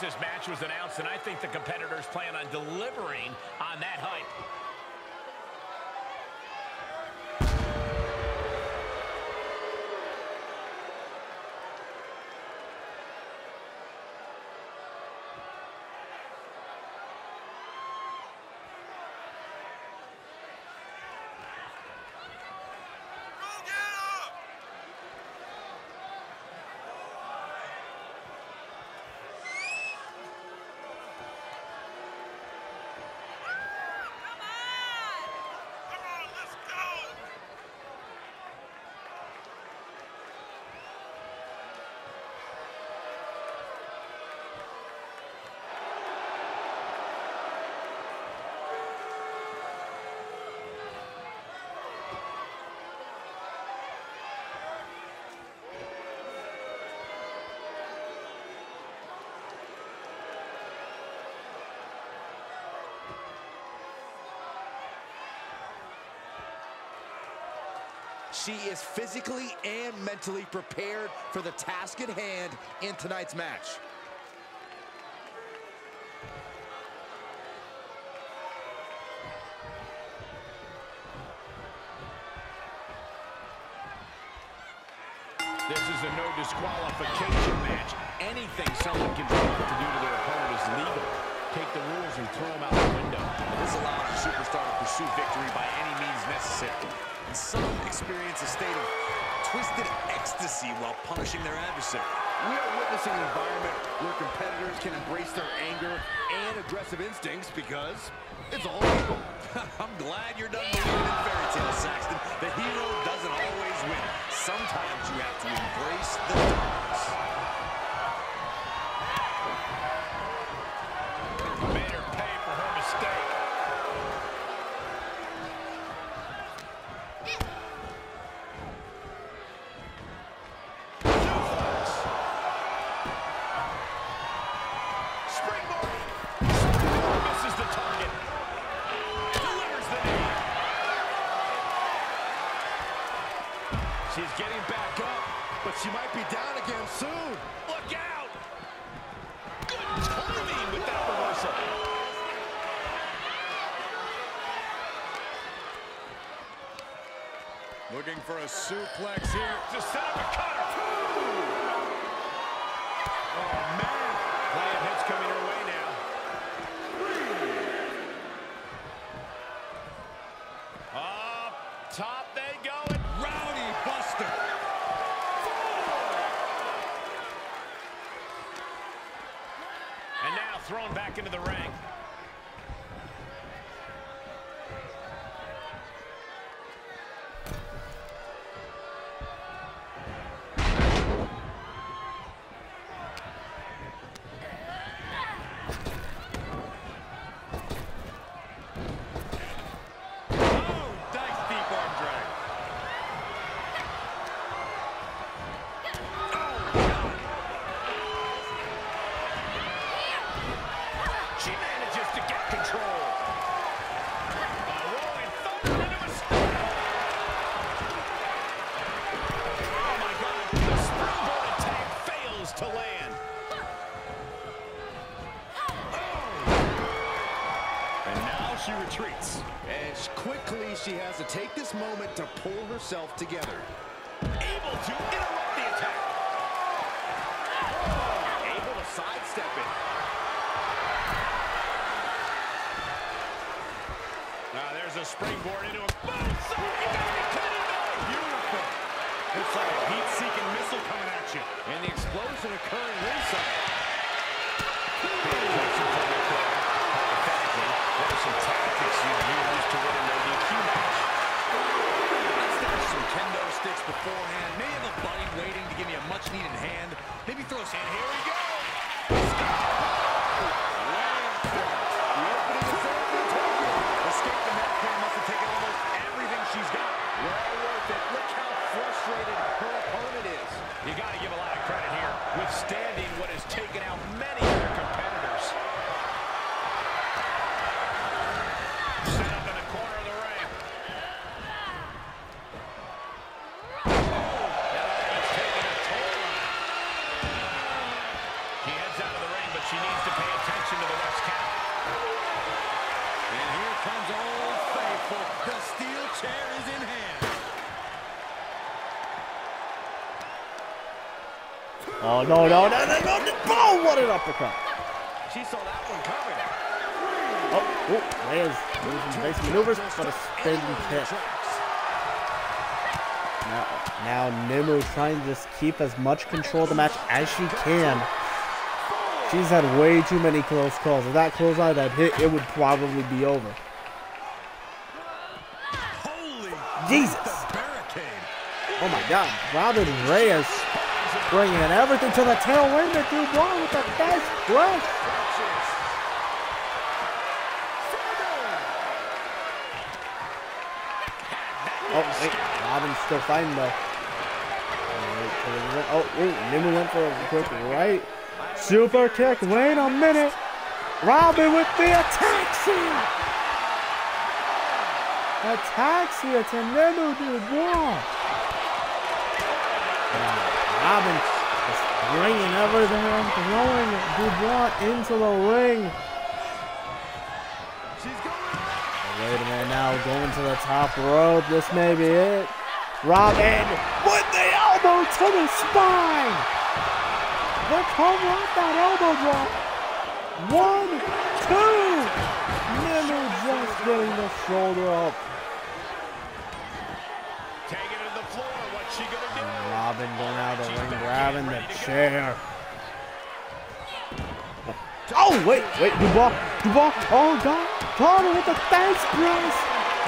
[SPEAKER 3] This match was announced, and I think the competitors plan on delivering on that hype.
[SPEAKER 6] She is physically and mentally prepared for the task at hand in tonight's match.
[SPEAKER 2] Punishing their adversary.
[SPEAKER 6] We are witnessing an environment where competitors can embrace their anger and aggressive instincts because it's all legal.
[SPEAKER 2] I'm glad you're done believing in fairy tales, Saxton. The hero doesn't always win. Sometimes you have to embrace the darkness.
[SPEAKER 8] Suplex here.
[SPEAKER 3] To set up a cutter.
[SPEAKER 8] Oh, man.
[SPEAKER 3] Plenty of hits coming her way now. Up top they go. And
[SPEAKER 8] Rowdy Buster.
[SPEAKER 3] And now thrown back into the ring. To
[SPEAKER 6] pull herself together.
[SPEAKER 3] Able to interrupt the attack.
[SPEAKER 6] Oh, able to sidestep it.
[SPEAKER 3] Now there's a springboard into a boom. Sorry, baby, cutting back.
[SPEAKER 8] Beautiful. It's like a heat-seeking missile coming at you.
[SPEAKER 6] And the explosion occurring ringside.
[SPEAKER 3] What are some tactics you use to win an ODQ match?
[SPEAKER 2] Let's stash some kendo sticks beforehand. Maybe have a buddy waiting to give me a much-needed hand. Maybe throw some...
[SPEAKER 3] And here we go.
[SPEAKER 12] No, no, no, no, no, no. Oh, what an uppercut.
[SPEAKER 3] She saw that one coming.
[SPEAKER 12] Oh, oh, Reyes some basic maneuvers, but a spin kick. Now, now Nimu trying to just keep as much control of the match as she can. She's had way too many close calls. If that clothesline had hit, it would probably be over.
[SPEAKER 2] Holy
[SPEAKER 12] Jesus. Oh my God, Robin Reyes bringing in everything to the tailwind of Dubois with the best rush. Oh, wait, Robin's still fighting though. Wait Oh, Nimmo went for a quick right. Super kick, wait a minute. Robin with the ataxia. Ataxia to Nimmo Dubois. Robin just bringing everything and throwing Dubois into the ring. Wait a minute now, going to the top rope. This may be it. Robin with the elbow to the spine. The cover off that elbow drop. One, two. Nimmo just getting the shoulder up.
[SPEAKER 3] Taking it to the floor. What's she gonna do?
[SPEAKER 12] Robin going out of the ring, grabbing the chair. Oh, wait, wait, Dubois, Dubois, oh God, Connor with the thanks press.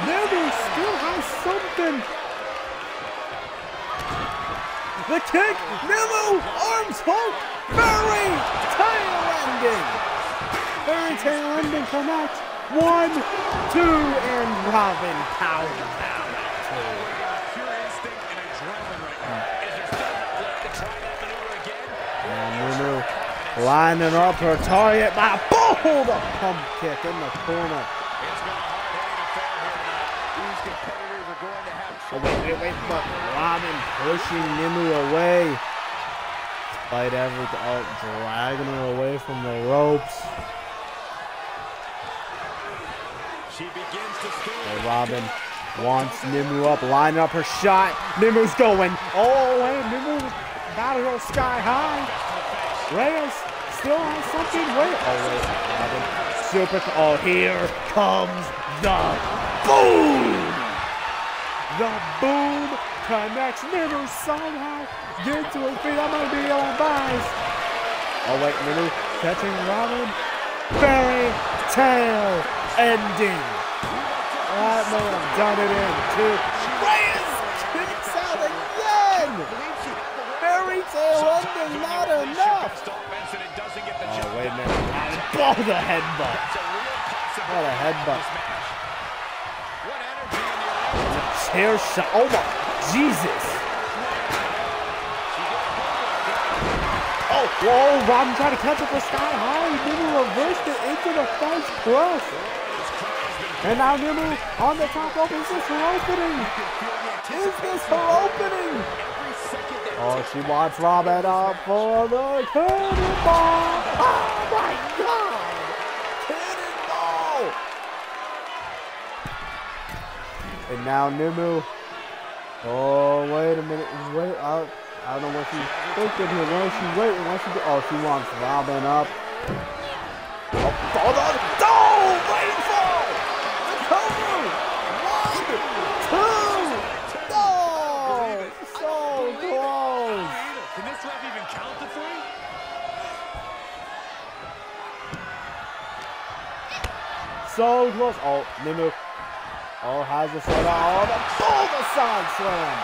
[SPEAKER 12] Nimmo still has something. The kick, Nimmo, arms hook, fairy tail ending. Fairy tail ending connect. One, two, and Robin power down at two.
[SPEAKER 2] Pure instinct and adrenaline right now.
[SPEAKER 3] Is there still enough left to try that maneuver again?
[SPEAKER 12] And Nunu lining up her target by boom! The pump kick in the corner.
[SPEAKER 3] It's been a hard-hitting affair here tonight.
[SPEAKER 6] These competitors are going to have
[SPEAKER 12] Oh, wait, wait, wait, but Robin pushing Nimu away. Despite everything, oh, dragging her away from the ropes.
[SPEAKER 3] She begins to
[SPEAKER 12] Robin wants Nimu up, lining up her shot. Nimu's going all the way. Nimu go sky high. Reyes still has something. Wait, oh wait. Super. Oh, here comes the boom. The boom connects. Nimu somehow get to his feet. Might be on buys. Oh wait, Nimu catching Robin. Fairy tale ending. That may have done it in two. Reyes kicks out again. Fairy tale ending, not enough.
[SPEAKER 3] And it doesn't get the
[SPEAKER 12] Oh,
[SPEAKER 3] job
[SPEAKER 12] wait a minute. Oh, the headbutt.
[SPEAKER 3] A
[SPEAKER 12] What a headbutt.
[SPEAKER 3] What energy in the arena.
[SPEAKER 12] Chair shot. Oh, my. Jesus. Oh, whoa. Robin tried to catch it for Sky High. Nimmo reversed it into the Thesz press. And now Nimmo on the top rope. Is this her opening? Is this her opening? Oh, she wants Robin up for the cannonball. Oh, my God. Cannonball. And now Nimu. Oh, wait a minute. Wait, I, I don't know what she's thinking here. What is she waiting? What she? Oh, she wants Robin up. Oh, oh, no, no! Rainfall! The cover! One, two, no! So close!
[SPEAKER 2] Can this ref even count to three?
[SPEAKER 12] So close. Oh, Nimu. Oh, has the set Oh, the the side slam.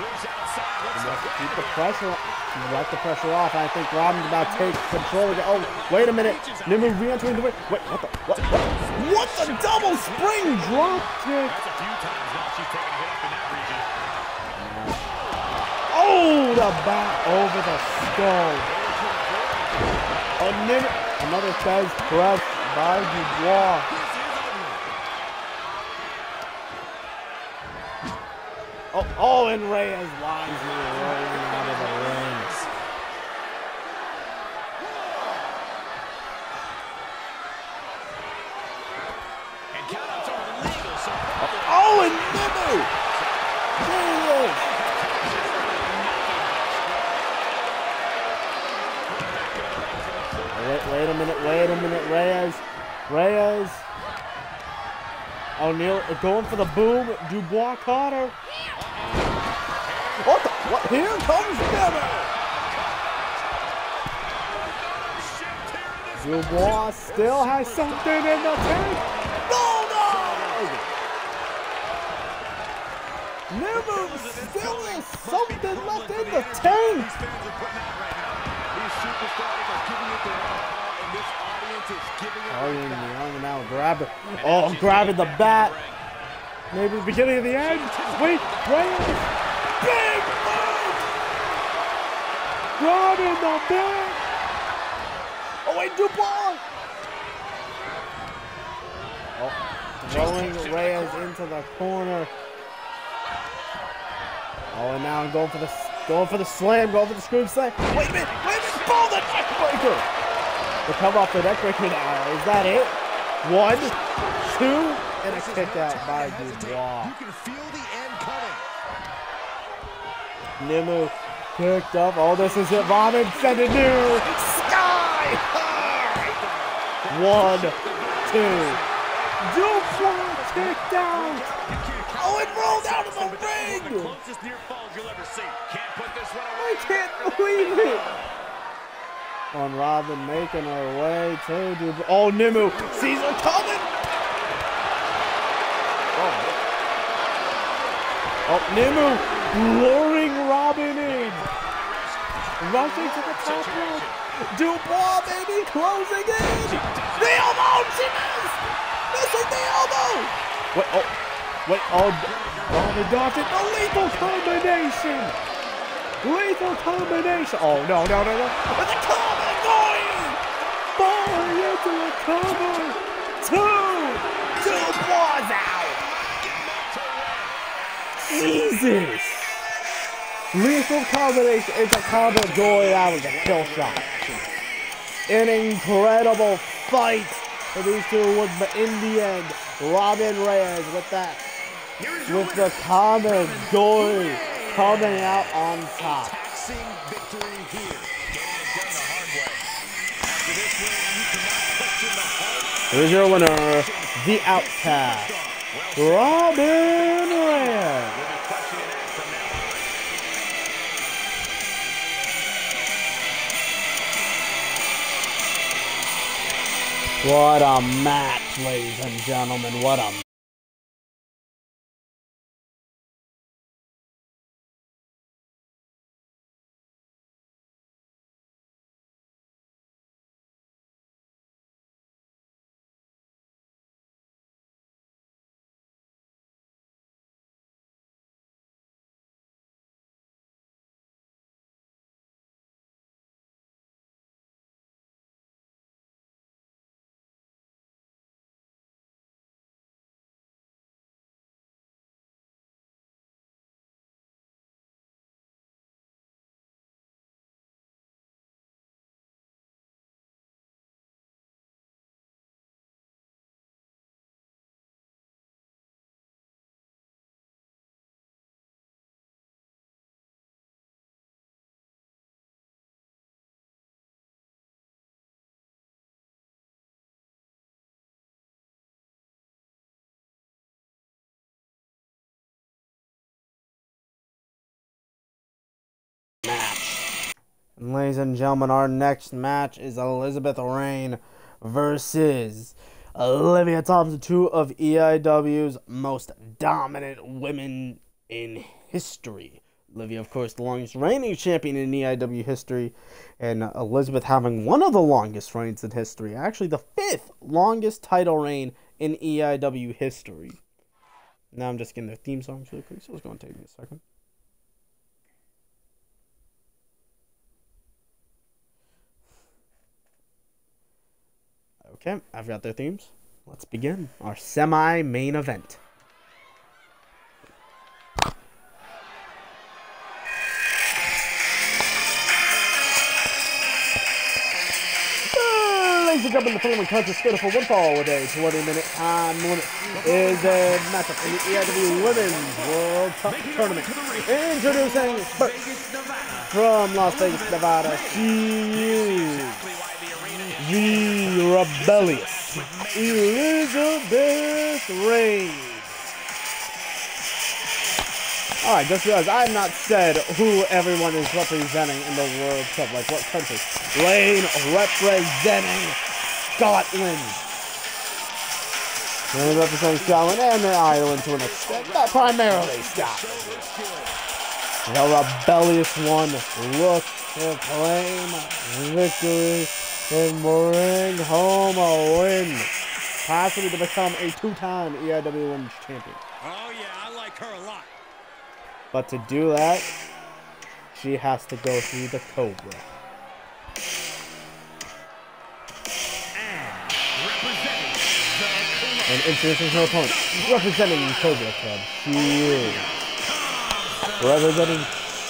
[SPEAKER 3] Moves outside. Looks
[SPEAKER 12] to keep the pressure. She let the pressure off. I think Robin's about to take control again. Oh, wait a minute. Nimu re-entering the ring. Wait, what the? What? What? What the double spring drop kick?
[SPEAKER 3] That's a few times now she's taken a hit up in that region.
[SPEAKER 12] Oh, the back over the skull. Oh. Another Thesz press by Dubois. Oh, oh, and Reyes wisely rolling out of the ring.
[SPEAKER 3] And countouts are illegal, so
[SPEAKER 12] Oh, and Nimu! There he is! Minute, wait a minute, Reyes. Reyes. O'Neal uh, going for the boom. Dubois Carter. What the? What? Here comes Nimmo. Dubois still has something in the tank. Bulldog! Nimmo still has something left in the tank.
[SPEAKER 6] These fans are putting out right now. These superstars are giving it their all, and this
[SPEAKER 12] Oh,
[SPEAKER 6] back.
[SPEAKER 12] yeah, now grab it. Oh, grabbing the bat. Maybe the beginning of the end. Wait, Reyes. Big move. Grabbing the bat. Oh, wait, Dubois. Oh, throwing Reyes into the corner. Oh, and now I'm going for the going for the slam, going for the screw slam. Wait a minute, wait a minute, pull the neck The come off the neck breaker now. Is that it? One, two, and a kick out by Dubois.
[SPEAKER 6] You can feel the end coming.
[SPEAKER 12] Nimu picked up. Oh, this is it. Robin send it new. Sky high. One, two. Dubois kicked out. Oh, it rolled out of the ring.
[SPEAKER 2] Closest near falls you'll ever see.
[SPEAKER 3] Can't put this one
[SPEAKER 12] I can't believe it. On Robin making her way to Dubois. Oh, Nimu sees her coming. Oh, oh Nimu luring Robin in. Rushing to the top rope. Dubois, baby, closing in. The elbow, she missed. Missing the elbow. Wait, oh, wait, oh, Robin dodged it. The lethal combination. Lethal combination. Oh, no, no, no, no. The cover. Two. Dubois out. Jesus. Lethal combination into combo going out with a kill shot. An incredible fight for these two would, but in the end, Robin Reyes with that, with the common going, coming out on top.
[SPEAKER 3] Heart
[SPEAKER 12] Here's your winner, the Outcast, Robin
[SPEAKER 3] on.
[SPEAKER 12] What a match, ladies and gentlemen. What a match. And ladies and gentlemen, our next match is Elizabeth Rain versus Olivia Thompson, two of EIW's most dominant women in history. Olivia, of course, the longest reigning champion in EIW history, and Elizabeth having one of the longest reigns in history. Actually, the fifth longest title reign in EIW history. Now I'm just getting their theme songs really quick, so it's going to take me a second. Okay, I've got their themes. Let's begin our semi main event. Ladies and gentlemen, the following contest scheduled for one fall with a 20 minute time limit is a matchup in the EIW Women's World Cup Tournament. Introducing first
[SPEAKER 1] Vegas,
[SPEAKER 12] from Las Vegas, Nevada, she is the rebellious Elizabeth Reigns. All right, just realized I have not said who everyone is representing in the World Cup, like what country. Lane representing Scotland. And representing Scotland and the Ireland to an extent, but primarily Scotland. The rebellious one looks to claim victory and bring home a win. Possibly to become a two-time EIW Women's Champion.
[SPEAKER 2] Oh, yeah, I like her a lot.
[SPEAKER 12] But to do that, she has to go through the Cobra.
[SPEAKER 1] And representing
[SPEAKER 12] introducing her opponent, representing Cobra Club, she is representing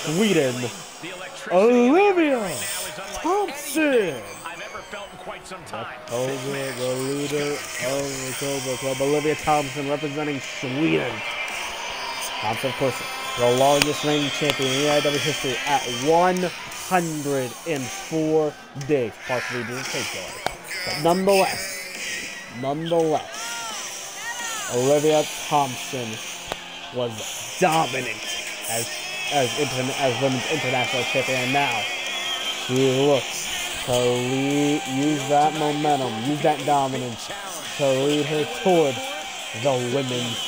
[SPEAKER 12] Sweden,
[SPEAKER 3] The electricity in the
[SPEAKER 12] Olivia
[SPEAKER 3] arena right now is unlike
[SPEAKER 12] Thompson.
[SPEAKER 3] anything I've ever felt in quite some time.
[SPEAKER 12] Cobra, the leader of the Cobra Club, Olivia Thompson, representing Sweden. Thompson, of course, the longest reigning champion in EIW history at 104 days, partially due to takeover. But nonetheless, nonetheless, Olivia Thompson was dominant as as as women's international champion. And now she looks to lead, use that momentum, use that dominance to lead her towards the women's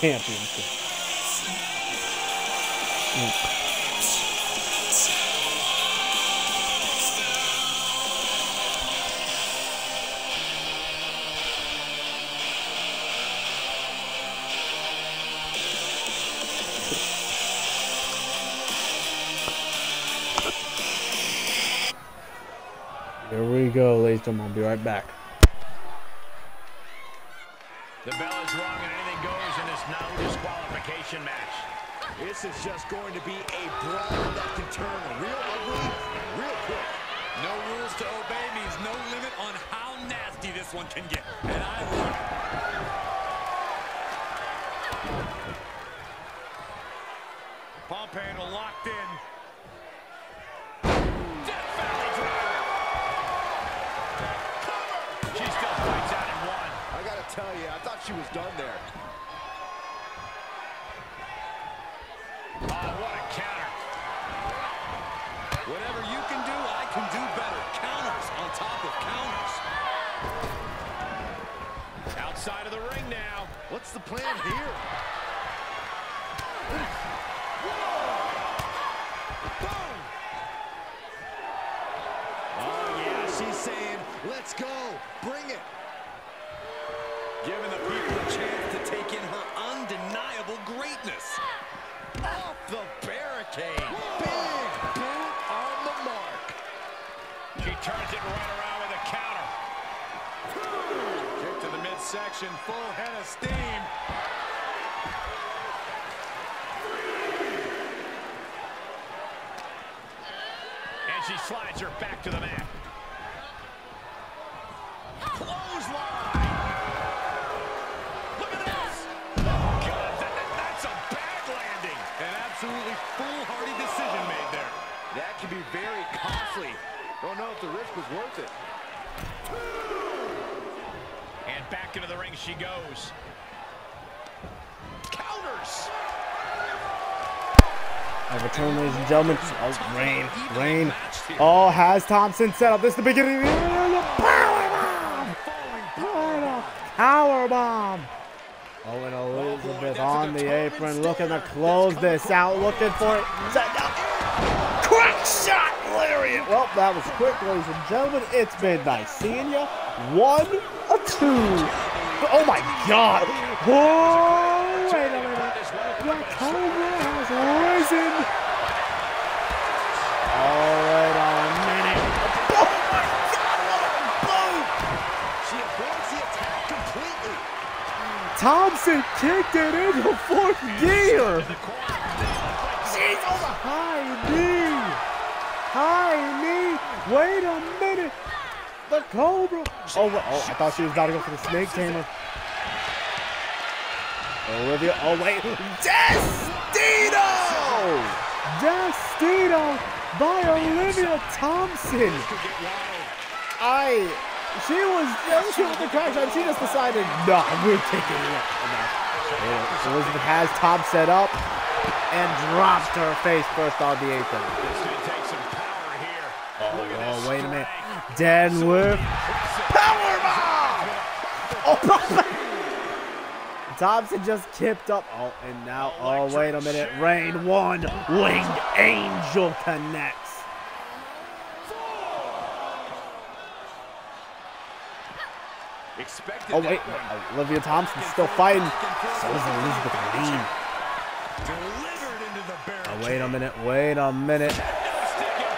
[SPEAKER 12] championship. Here I'll be right back.
[SPEAKER 3] The bell is rung and anything goes in this non-disqualification match.
[SPEAKER 6] This is just going to be a brawl that can turn real ugly real quick.
[SPEAKER 2] No rules to obey means no limit on how nasty this one can get. And I love it.
[SPEAKER 8] Locked in.
[SPEAKER 3] She
[SPEAKER 6] was done there.
[SPEAKER 2] I
[SPEAKER 12] return, ladies and gentlemen. Oh, rain, rain. Oh, has Thompson set up. This is the beginning of the powerbomb. Powerbomb. Oh, and Elizabeth on the apron, looking to close this out, looking for it. Quick shot, lariat. Well, that was quick, ladies and gentlemen. It's been nice seeing you. One, a two. Oh my God. Whoa, wait a minute. The Cobra has risen. All right, on a minute. Oh my God, what a boom!
[SPEAKER 6] She avoids the attack completely.
[SPEAKER 12] Thompson kicked it into fourth gear. The high knee. High knee. Wait a minute. The Cobra. Oh, oh, I thought she was about to go for the snake tamer. Olivia. Oh, wait. Destino! Destino by Olivia Thompson. I She was she with the shot. She just decided, no, we're taking it. Yeah, Elizabeth has Tom set up and drops to her face first on the apron.
[SPEAKER 3] This could take some power here.
[SPEAKER 12] Oh,
[SPEAKER 3] oh
[SPEAKER 12] wait a minute. Deadlift. Power bomb! Oh, Thompson just kipped up. Oh, and now, oh, wait a minute. Rain one. Winged Angel connects.
[SPEAKER 2] Expected
[SPEAKER 12] Oh, wait. Olivia Thompson's still fighting. So is Elizabeth Green.
[SPEAKER 3] Delivered into the.
[SPEAKER 12] Oh, wait a minute. Wait a minute.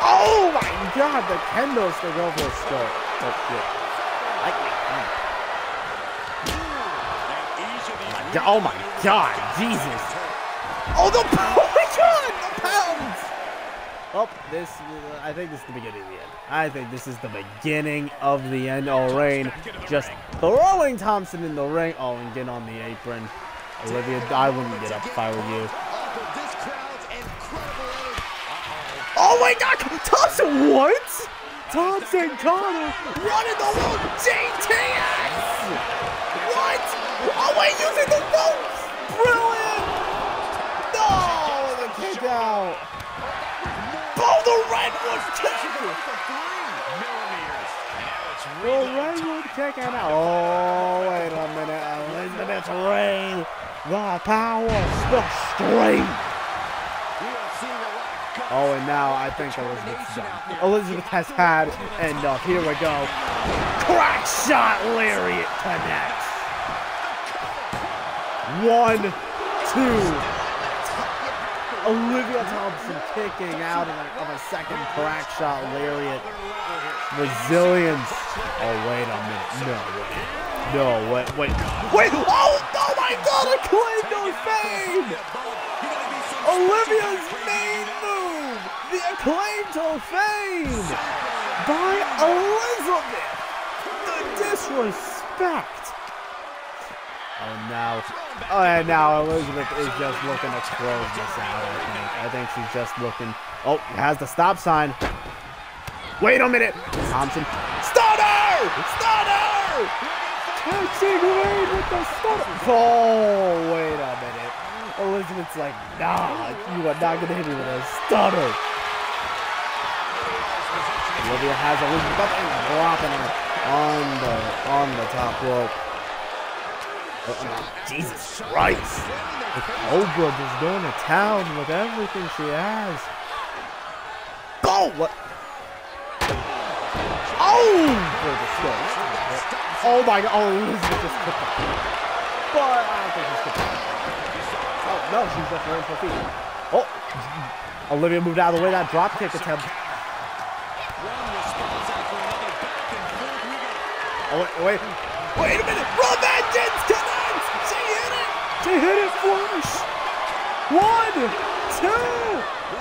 [SPEAKER 12] Oh, my God. The kendo stick over his skull. Oh, shit. Lightning.
[SPEAKER 2] Each of these
[SPEAKER 12] Yeah, Oh, my God. Jesus. Oh, the oh my God, the pounds. Oh, this. uh, I think this is the beginning of the end. I think this is the beginning of the end. all Rain just throwing Thompson in the ring. Oh, and getting on the apron. Olivia, I wouldn't get up if I were you. Oh my God, Thompson, what? Thompson Connor running the rope, JTS. What? Oh wait, using the ropes. Brilliant. No, the kick out. Oh, the Redwood kick.
[SPEAKER 3] Millimeters. Now it's
[SPEAKER 12] The Redwood kick out. Oh, wait a minute. Elizabeth Ray. The power, the strength.
[SPEAKER 6] We are seeing a lot of guts.
[SPEAKER 12] Oh, and now I think Elizabeth's done. Elizabeth has had enough. Here we go. Crack shot lariat connects. One, two. Olivia Thompson kicking out of a, of a second crack shot lariat. Resilience. Oh, wait a minute. No, wait. No, wait, wait. Wait! Oh, oh my god, a claim fame! Olivia's main move! The acclaim to fame! By Elizabeth! The disrespect! Oh, now. Oh, and now Elizabeth is just looking to close this out, I think. I think she's just looking. Oh, has the stop sign. Wait a minute! Thompson. Stunner! Stunner! Catching Wade with the stunner. Oh, wait a minute. Elizabeth's like, nah, you are not gonna hit me with a stunner. Olivia has Elizabeth and dropping her on the on the top rope. Jesus Christ! Cobra just going to town with everything she has. Go! What? Oh! For the skull. Oh my god. Oh, Elizabeth just took it. But I don't think she's took. Oh, no, she's just laying for feet. Oh! Olivia moved out of the way. That drop kick attempt. Oh, wait, wait. Wait a minute. Connects. She hit it. She hit it flush. One, two.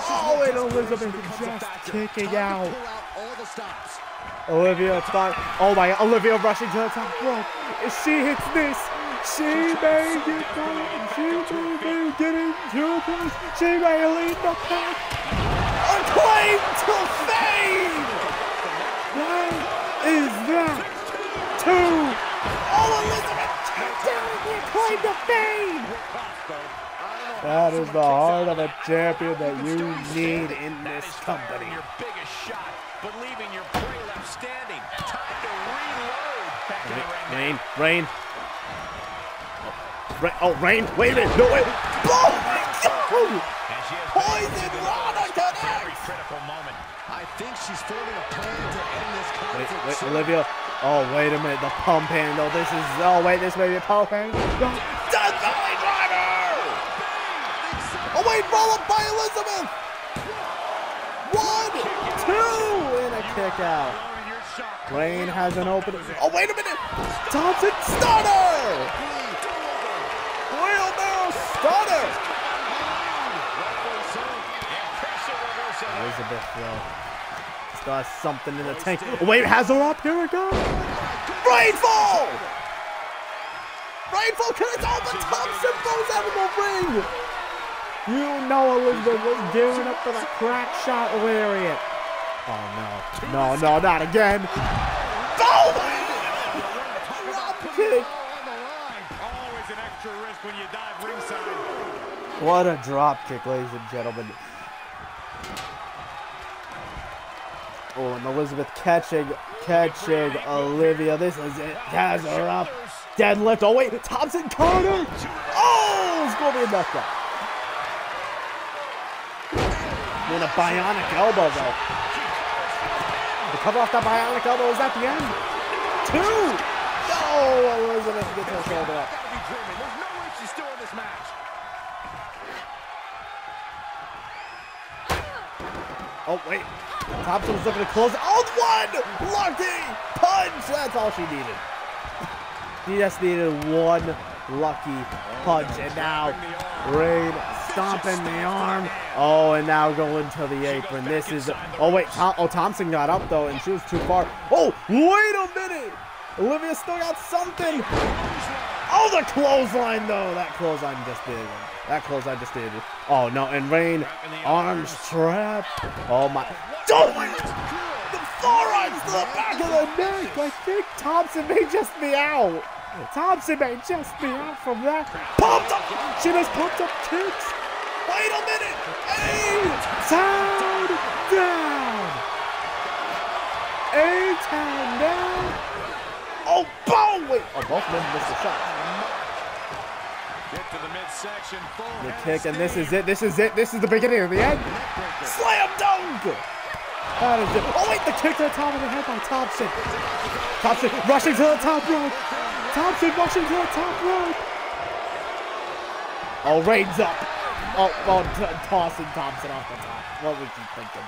[SPEAKER 12] Oh, and Elizabeth is just kicking out.
[SPEAKER 6] Out all the stops.
[SPEAKER 12] Olivia, it's. Oh my god, Olivia rushing to the top rope. If she hits this, she may get done. She may get into place. She may lead the pack. A claim to fame! What is that? Two. Oh, Elizabeth claim to fame! That is the heart of a champion that you need in this company.
[SPEAKER 3] Your biggest shot, but leaving your prey left standing. Time to reload. Back in the ring.
[SPEAKER 12] Rain, rain. Rain, oh, rain, wait a minute, no, wait. Oh my god!
[SPEAKER 3] And she has
[SPEAKER 12] Poison
[SPEAKER 3] been to the
[SPEAKER 12] Rana
[SPEAKER 3] ropes at every critical moment.
[SPEAKER 6] I think she's forming a plan to end this conflict.
[SPEAKER 12] wait,
[SPEAKER 6] soon.
[SPEAKER 12] Olivia. Oh, wait a minute, the pump handle. This is, oh, wait, this may be a pump handle. No. Death Valley Driver! Oh, wait, followed by Elizabeth! One, two, and a kick out.
[SPEAKER 3] Throwing your shot.
[SPEAKER 12] Rain has an opening. Oh, wait a minute! Thompson stunner! Wheelbarrow stunner!
[SPEAKER 3] Impressive.
[SPEAKER 12] Elizabeth, though, has something in the tank. Oh, wait, has her up. Here we go. Rainfall! Rainfall connects. Oh, but Thompson throws out of the ring. You know Elizabeth was gearing up for the crack shot lariat. Oh, no. No, no, not again. Oh, kick.
[SPEAKER 6] On the line.
[SPEAKER 8] Always an extra risk when you dive ringside.
[SPEAKER 12] What a drop kick, ladies and gentlemen. Oh, and Elizabeth catching, catching Olivia. This is it. Has her up. Deadlift. Oh, wait. Thompson Carter. Oh, it's going to be a knockout. With a bionic elbow, though. The cover off that bionic elbow is at the end. Two. No, Elizabeth gets her shoulder up.
[SPEAKER 6] There's no way she's still in this match.
[SPEAKER 12] Oh, wait. Thompson was looking to close. Oh, one! Lucky punch! That's all she needed. She just needed one lucky punch. And now, Rain stomping the arm. Oh, and now going to the apron. This is. Oh, wait. Tom, oh, Thompson got up, though, and she was too far. Oh, wait a minute! Olivia still got something. Oh, the clothesline, though. That clothesline just did. That clothesline just did. it. Oh, no. And Rain, arms trap. Oh, my. Oh, my. The forearms to the back of the neck. I think Thompson may just be out. Thompson may just be out from that. Pumped up. She just pumped up kicks. Wait a minute. A town down. A town down. Oh, boom. Wait. Oh, both men missed the shot.
[SPEAKER 8] Get to the midsection.
[SPEAKER 12] The kick, and this is it. This is it. This is the beginning of the end. Slam dunk. That is it. Oh wait, the kick to the top of the head by Thompson. Thompson rushing to the top rope. Thompson rushing to the top rope. Oh, Reigns up. Oh, oh, t- tossing Thompson off the top. What was he thinking?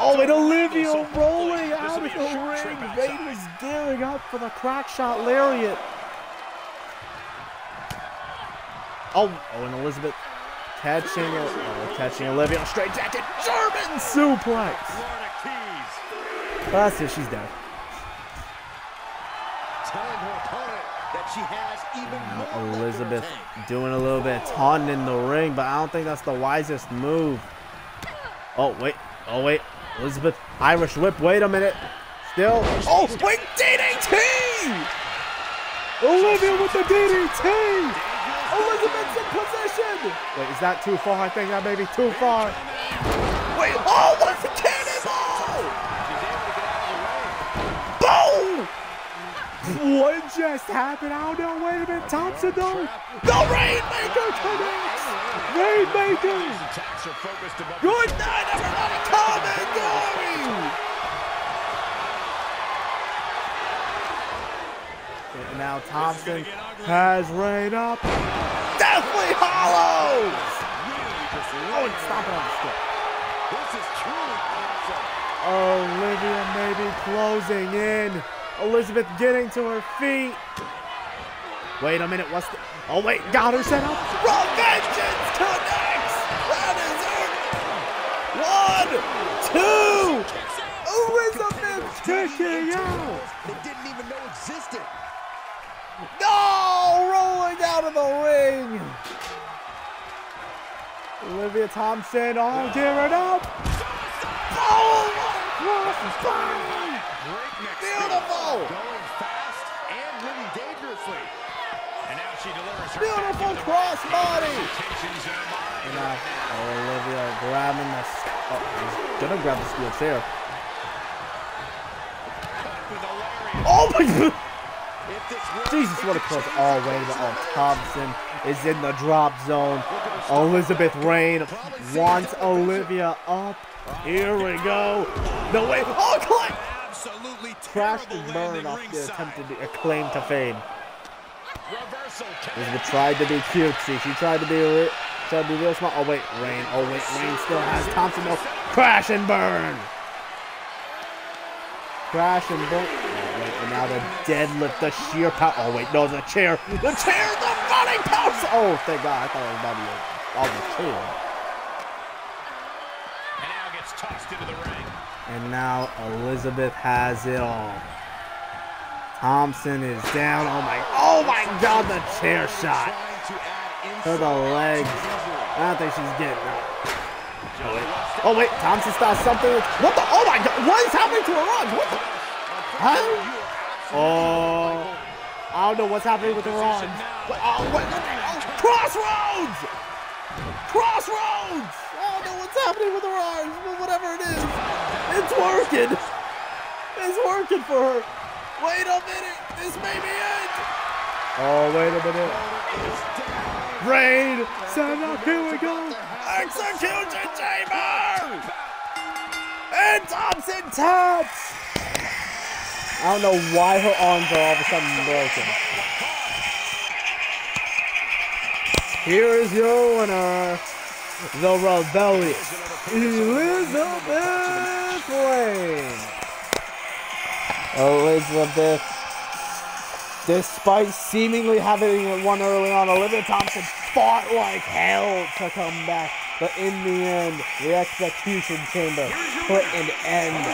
[SPEAKER 12] Oh, and Olivia rolling out of the ring.
[SPEAKER 3] outside.
[SPEAKER 12] Rain was gearing up for the crack shot lariat. Oh, oh, and Elizabeth catching, it, oh, uh, catching Olivia straight jacket, German suplex.
[SPEAKER 8] Keys.
[SPEAKER 12] That's. She's dead.
[SPEAKER 6] Telling her opponent that she has even more left in her
[SPEAKER 12] Elizabeth doing a little bit taunting in the ring, but I don't think that's the wisest move. Oh wait, oh wait, Elizabeth Irish whip. Wait a minute. Still. Oh wait, DDT! Olivia with the DDT. Elizabeth's in position. Wait, is that too far? I think that may be too far. Wait, oh, what's the cannonball? Boom! What just happened? I don't know. Wait a minute. Thompson, though. The Rainmaker connects. Rainmaker.
[SPEAKER 3] Attacks are focused above the
[SPEAKER 12] Good night, everybody. Come. And now Thompson has Rain up. Deathly Hallows. Oh, and stop it on the stick.
[SPEAKER 6] This is truly awesome.
[SPEAKER 12] Olivia may be closing in. Elizabeth getting to her feet. Wait a minute, what's the... Oh, wait, got her set up. Revengeance connects. That is it. One, two. Elizabeth kicking out.
[SPEAKER 6] They didn't even know existed.
[SPEAKER 12] No, rolling out of the ring. Olivia Thompson all gearing up. Oh, crossbody. Beautiful.
[SPEAKER 6] Going fast and living dangerously.
[SPEAKER 3] And now she delivers
[SPEAKER 12] Beautiful crossbody.
[SPEAKER 3] intentions in her mind.
[SPEAKER 12] And now Olivia grabbing the. Oh, he's gonna grab the steel chair.
[SPEAKER 3] With a lariat.
[SPEAKER 12] Oh my god!
[SPEAKER 6] If this works,
[SPEAKER 12] Jesus, what a close. Oh, wait a minute. Oh, Thompson is in the drop zone. Elizabeth Rain wants Olivia up. Here we go. The way. Oh, Clay!
[SPEAKER 3] Absolutely
[SPEAKER 12] Crashed and burned off the attempted claim to fame. Elizabeth tried to be cutesy. She tried to be real, tried to be real smart. Oh wait, Rain. Oh wait, Rain still has Thompson. No, crash and burn. Crash and burn. Now the deadlift, the sheer power. Oh wait, no, the chair, the chair, the running power. Oh, thank God, I thought it was be on the chair.
[SPEAKER 3] And now gets tossed into the ring.
[SPEAKER 12] And now Elizabeth has it all. Thompson is down. Oh my, oh my God, the chair shot
[SPEAKER 6] to add
[SPEAKER 12] to
[SPEAKER 6] insult
[SPEAKER 12] the legs. I don't think she's getting up. Oh wait, oh, wait. Thompson starts something. What the? Oh my God, what is happening to her arms? What the? Huh? Oh, I don't know what's happening with the Rawns. Oh, what? Oh, oh, crossroads! Crossroads! I don't know what's happening with the Rawns, but whatever it is, it's working. It's working for her. Wait a minute. This may be it. Oh, wait a minute. Rain, stand up, here we go. Execution chamber! And Thompson taps! I don't know why her arms are all of a sudden broken. Here is your winner, the rebellious Elizabeth Lane. Elizabeth, despite seemingly having won early on, Olivia Thompson fought like hell to come back. But in the end, the execution chamber put an end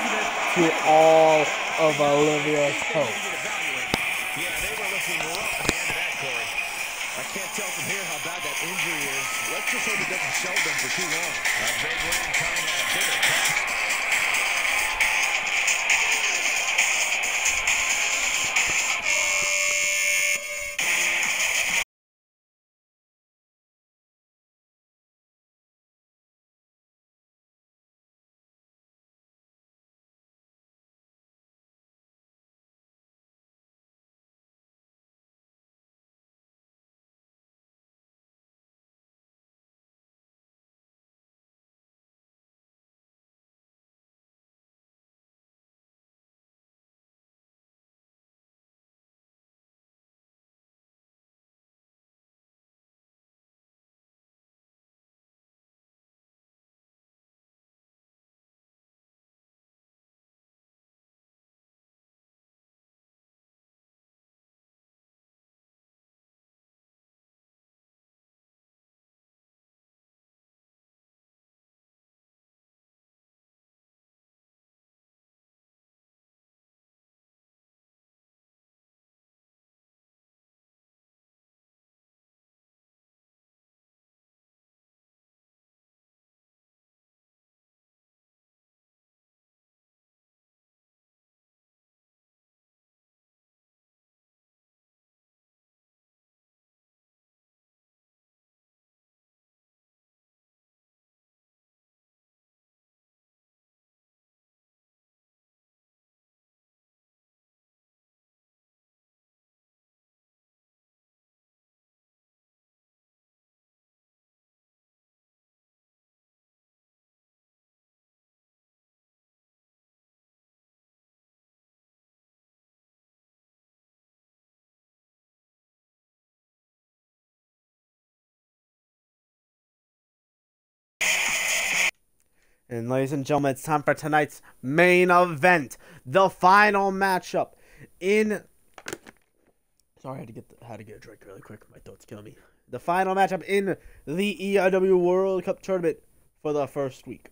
[SPEAKER 12] to all of Olivia's hope.
[SPEAKER 3] Yeah, they were looking rough at the end of that, Corey. I can't tell from here how bad that injury is. Let's just hope it doesn't show them for too long.
[SPEAKER 12] And ladies and gentlemen, it's time for tonight's main event, the final matchup in. Sorry, I had to get the, had to get a drink really quick. My throat's killing me. The final matchup in the EIW World Cup tournament for the first week.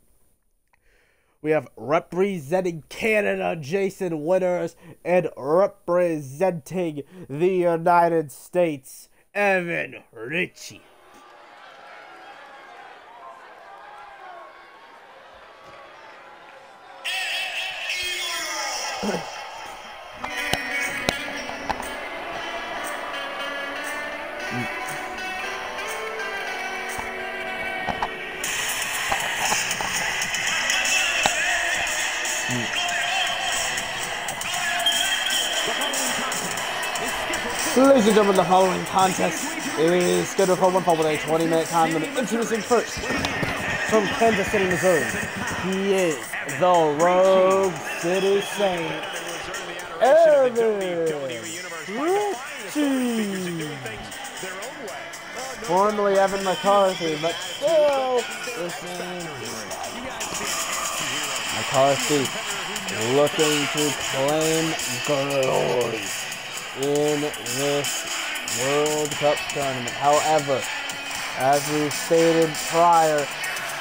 [SPEAKER 12] We have representing Canada, Jason Winters, and representing the United States, Evan Ritchie. And gentlemen, the following contest is scheduled for one fall with a 20 minute time limit. Introducing first from Kansas City, Missouri. He is the Rogue City Saint, Evan Ritchie. Formerly Evan McCarthy, but still the same. McCarthy looking to claim glory in this World Cup tournament. However, as we stated prior,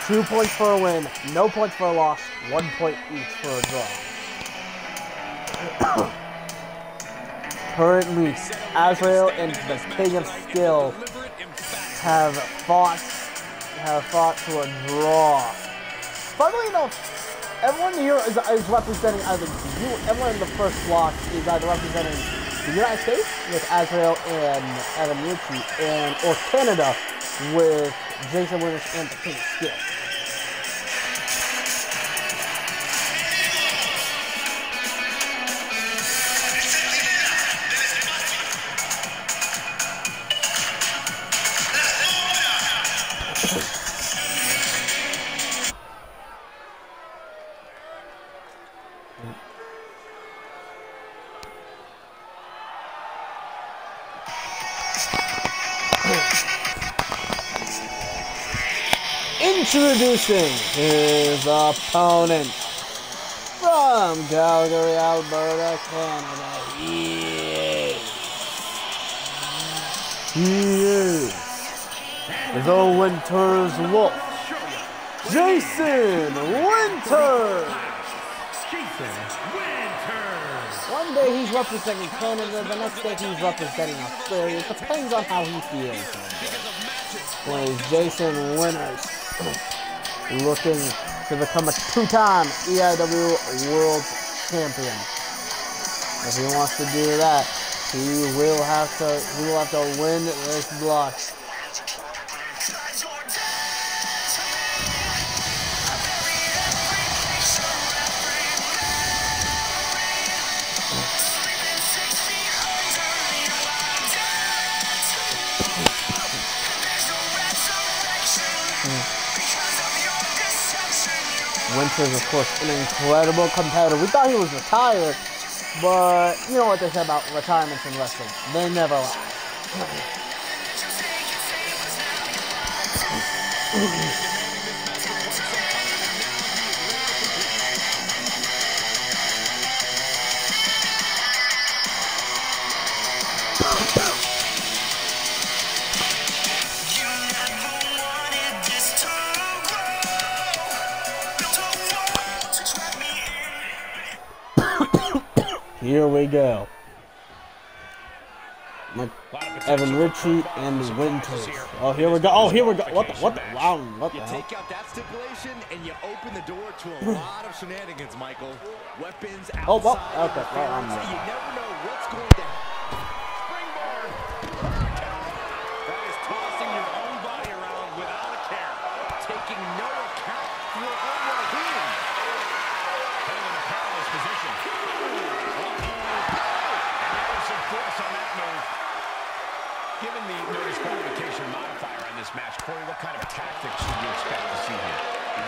[SPEAKER 12] two points for a win, no points for a loss, one point each for a draw. Currently, Azrael and the King of Skill have fought have fought to a draw. Funnily enough, everyone here is, is representing either you. Everyone in the first block is either representing the United States with Azrael and Adam Ritchie, and or Canada with Jason Winters and of Skill. Introducing his opponent from Calgary, Alberta, Canada. He is. He is. The Winter's Wolf. Jason Winter.
[SPEAKER 1] Winters.
[SPEAKER 12] One day he's representing Canada, the next day he's representing Australia. It depends on how he feels. Anyways, Jason Winters looking to become a two-time EIW World Champion. If he wants to do that, he will have to he will have to win this block. Winters, of course, an incredible competitor. We thought he was retired, but you know what they say about retirements in wrestling. They never last. We go. Evan Ritchie and Winters. Oh, here we go. Oh, here we go. What the? What the? Wow, what the
[SPEAKER 2] You
[SPEAKER 12] hell?
[SPEAKER 2] take out that stipulation and you open the door to a lot of shenanigans, Michael. Weapons outside.
[SPEAKER 12] Oh, well, okay, well, I'm right.
[SPEAKER 2] You never know what's going to
[SPEAKER 3] Springboard.
[SPEAKER 8] That is tossing your own body around without a care.
[SPEAKER 2] taking no account for your own well-being.
[SPEAKER 3] Put him in a perilous position. And there's some force on that move. Given the no disqualification modifier on this match, Corey, what kind of tactics should you expect to see here?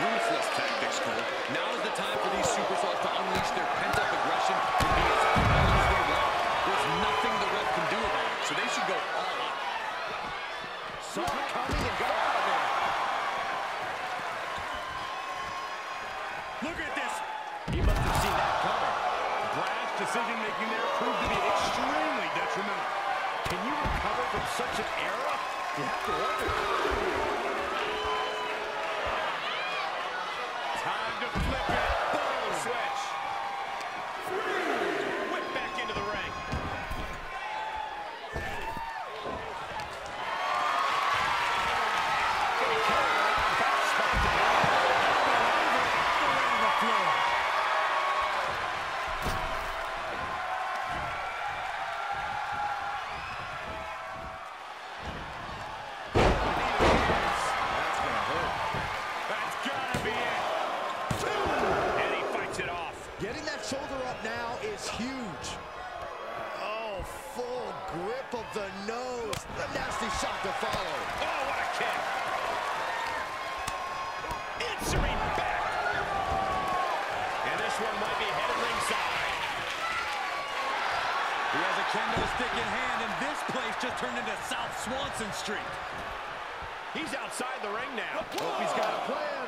[SPEAKER 2] Ruthless tactics, Cole. Now is the time for these superstars to unleash their pent-up aggression and be as violent as they want. There's nothing the ref can do about it, so they should go all out.
[SPEAKER 3] Saw it coming and got out of there.
[SPEAKER 8] Look at this.
[SPEAKER 3] He must have seen that coming.
[SPEAKER 8] Brash decision making there proved to be extremely detrimental.
[SPEAKER 3] Can you recover from such an error? You have to wonder.
[SPEAKER 8] Time to flip it.
[SPEAKER 3] Boom. Switch. Whip back into the ring.
[SPEAKER 8] That's gotta be it.
[SPEAKER 3] And he fights it off.
[SPEAKER 6] Getting that shoulder up now is huge. Oh, full grip of the nose. A nasty shot to follow.
[SPEAKER 3] Oh, what a kick. Answering back. And this one might be headed ringside.
[SPEAKER 8] He has a kendo stick in hand, and this place just turned into South Swanson Street.
[SPEAKER 3] He's outside the ring now.
[SPEAKER 6] Hope he's got a plan.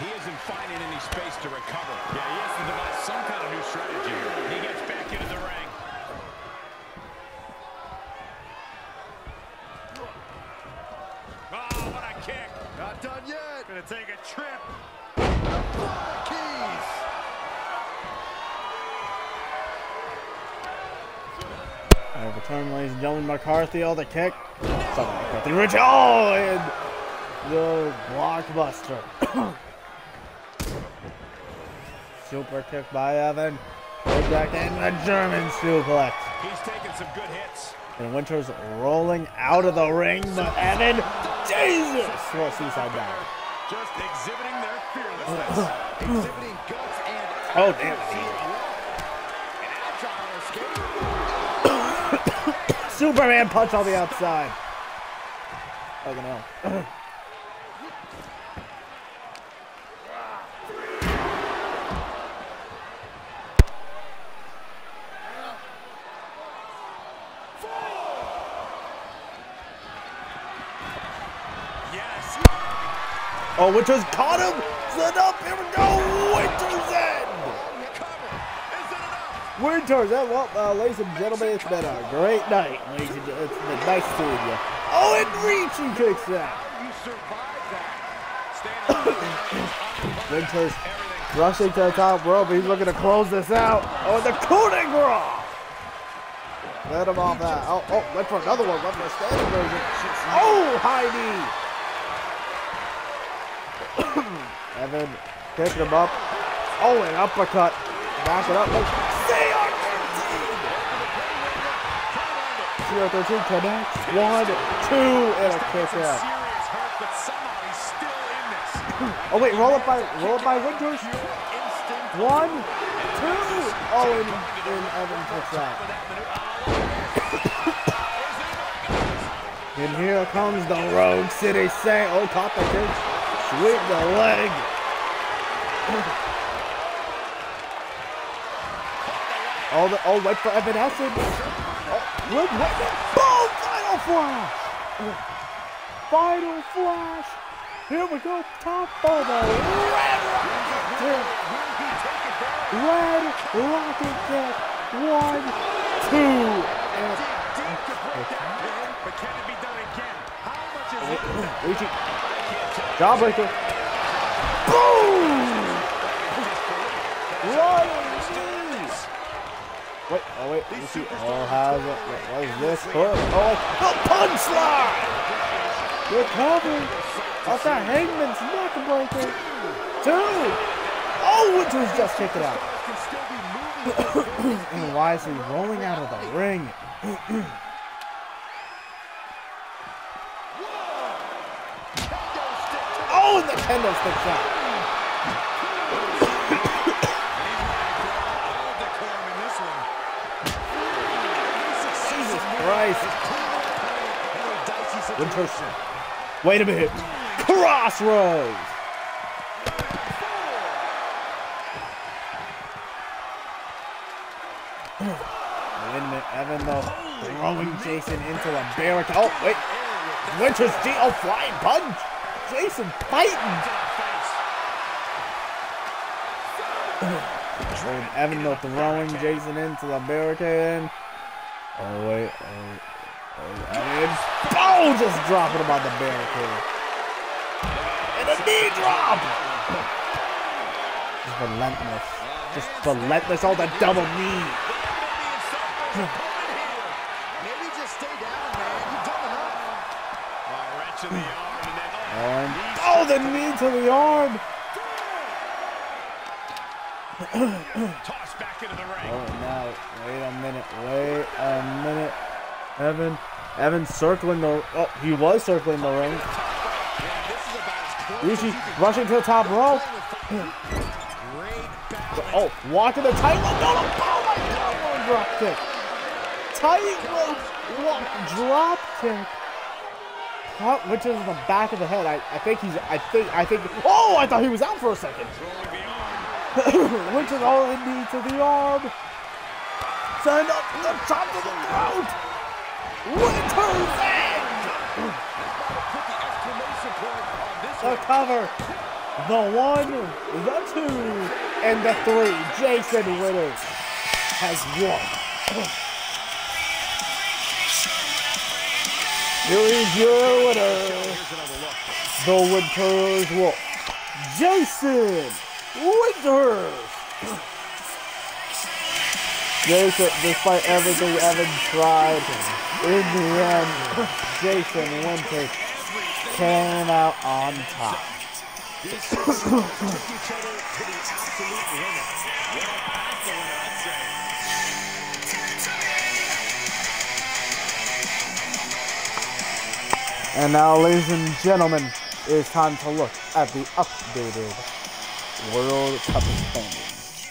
[SPEAKER 3] He isn't finding any space to recover. Yeah, he has to devise some kind of new strategy here. He gets back into the ring.
[SPEAKER 8] Oh, what a kick.
[SPEAKER 6] Not done yet.
[SPEAKER 8] Gonna take a trip.
[SPEAKER 6] Keys.
[SPEAKER 12] I return, ladies and gentlemen. McCarthy, oh, the kick. Sorry, McCarthy. Rich, oh, and the blockbuster. Super kick by Evan. Goes back in the German suplex.
[SPEAKER 3] He's taking some good hits.
[SPEAKER 12] And Winters rolling out of the ring, but Evan, Jesus! Well, suicide dive.
[SPEAKER 3] Just exhibiting their fearlessness.
[SPEAKER 6] Exhibiting guts and
[SPEAKER 12] Oh, damn.
[SPEAKER 6] an agile escape.
[SPEAKER 12] Superman punch on the outside. Fucking hell. Oh, Winters caught him. Set up. Here we go. Winters end.
[SPEAKER 3] Cover. Is it enough?
[SPEAKER 12] Winters. That, well, uh, ladies and gentlemen, it's been a great night. Ladies and gentlemen, it's been nice seeing you. Oh, and Ritchie kicks out.
[SPEAKER 6] That.
[SPEAKER 12] Winters rushing to the top rope. He's looking to close this out. Oh, and the coup de grace. Let him off that. Oh, oh, went for another one. Went for a standing version. Oh, high knee. Evan picking him up. Oh, an uppercut. Back it up. Oh, CR13 connects. One, two, and a kick out. Oh wait, roll it by roll it by Winters. One, two. Oh, and, and Evan kicks out. And here comes the Rogue City Saint. Oh, caught the kick. Sweep the leg. Oh, the, oh, wait for Evan Essen. Oh, look, wait, boom! Final flash. Final flash. Here we go. Top of the red rocket. Red rocket kick. One, two, and
[SPEAKER 3] But can it be done again? How much is it?
[SPEAKER 12] Luigi. Jawbreaker. Boom! Knees. Wait, oh wait, Luigi. Oh, how's it? What is this? Hook. Oh, the punchline! Recover. Off that Hangman's neck breaker. Two. Oh, Winters just kicked it out. and Wisely rolling out of the ring. Oh, and the kendo sticks out.
[SPEAKER 3] All decorum in this one.
[SPEAKER 12] Jesus Christ. Winters. Wait a minute. Crossroads. Wait a minute. Evan though throwing Jason into a barricade. Oh, wait. Winters D. Oh, flying punch. Jason fighting. And Evan though throwing Jason into the barricade. Oh wait. Oh, oh, Evan. Oh, just dropping him on the barricade. And a knee drop. Just relentless. Just relentless. Oh, the double knee.
[SPEAKER 6] Maybe just stay down, man. You've done enough.
[SPEAKER 3] Wrench in the arm and then oh,
[SPEAKER 12] And, oh, the knee to the arm.
[SPEAKER 3] tossed back into the ring.
[SPEAKER 12] Oh, now, wait a minute, wait a minute. Evan, Evan circling the, oh, he was circling the ring.
[SPEAKER 3] Yeah, this is about as close
[SPEAKER 12] Rishi
[SPEAKER 3] as you can
[SPEAKER 12] rushing to the top rope.
[SPEAKER 3] Great battle.
[SPEAKER 12] Oh, walking the tightrope. No, no, oh my God, one drop kick. Tightrope walk, drop kick. Which is the back of the head. I, I think he's, I think, I think, oh, I thought he was out for a second. Which is all it needs to the arm. Send up the top of the throat. Winter's
[SPEAKER 6] the
[SPEAKER 12] The cover. The one, the two, and the three. Jason Winters has won. Here is your winner. The Winters Wolf. Jason Winters. Jason, despite everything Evan tried, in the end, Jason Winters came out on top. And now, ladies and gentlemen, it is time to look at the updated World Cup standings.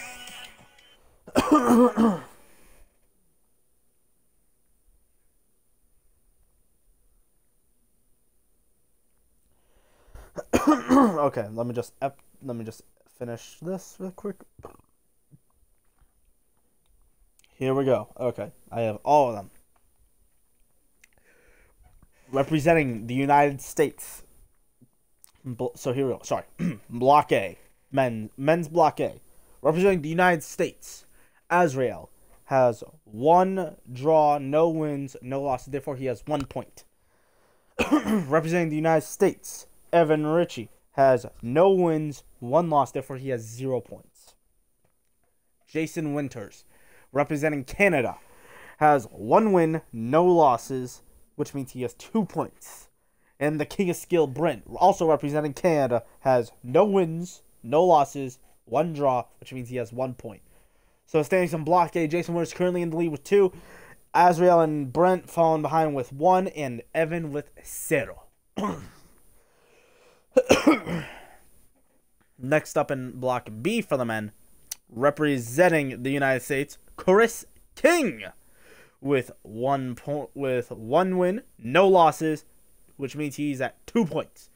[SPEAKER 12] okay, let me just let me just finish this real quick. Here we go. Okay, I have all of them representing the United States. So here we go. Sorry, Block A, men men's Block A, representing the United States. Azrael has one draw, no wins, no losses. Therefore, he has one point. representing the United States, Evan Ritchie has no wins, one loss. Therefore, he has zero points. Jason Winters, representing Canada, has one win, no losses, which means he has two points. And the King of Skill, Brent, also representing Canada, has no wins, no losses, one draw, which means he has one point. So standings in Block A, Jason Winters currently in the lead with two. Azrael and Brent falling behind with one, and Evan with zero. Next up in Block B for the men, representing the United States, Chris King with one point with one win, no losses, which means he's at two points.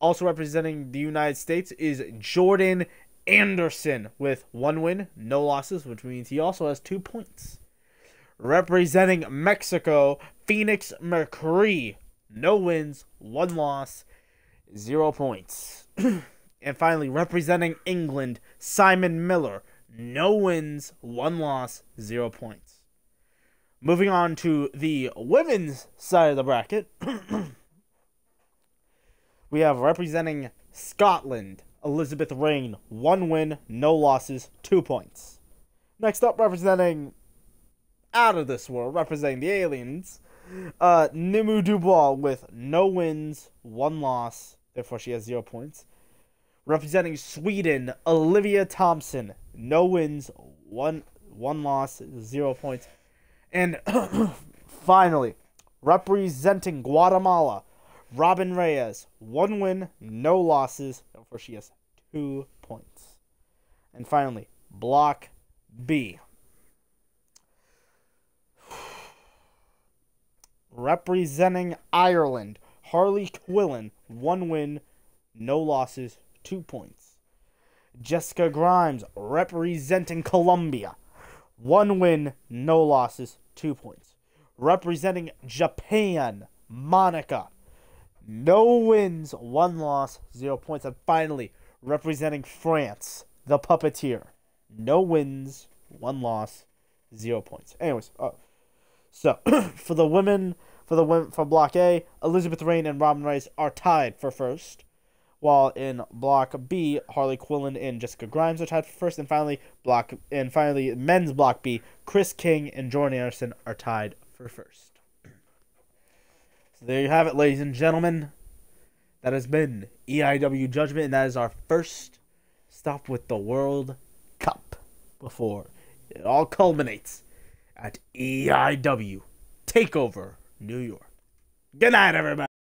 [SPEAKER 12] Also representing the United States is Jordan Anderson with one win, no losses, which means he also has two points. Representing Mexico, Phoenix McCree, no wins, one loss, zero points. and finally, representing England, Simon Miller, no wins, one loss, zero points. Moving on to the women's side of the bracket, we have representing Scotland, Elizabeth Rain, one win, no losses, two points. Next up, representing out of this world, representing the aliens, uh, Nimu Dubois with no wins, one loss, therefore she has zero points. Representing Sweden, Olivia Thompson, no wins, one one loss, zero points. And finally, representing Guatemala, Robin Reyes, one win, no losses, therefore she has two points. And finally, Block B. Representing Ireland, Harley Quinn, one win, no losses, two points. Jessica Grimes, representing Colombia, one win, no losses, two points. Representing Japan, Monica, no wins, one loss, zero points. And finally, representing France, the puppeteer, no wins, one loss, zero points. Anyways, uh, so for the women, for the women for Block A, Elizabeth Rain and Robin Rice are tied for first, while in Block B, Harley Quinn and Jessica Grimes are tied for first, and finally Block and finally men's Block B, Chris King and Jordan Anderson are tied for first. So there you have it, ladies and gentlemen. That has been EIW Judgment, and that is our first stop with the World Cup before it all culminates at EIW Takeover New York. Good night, everybody.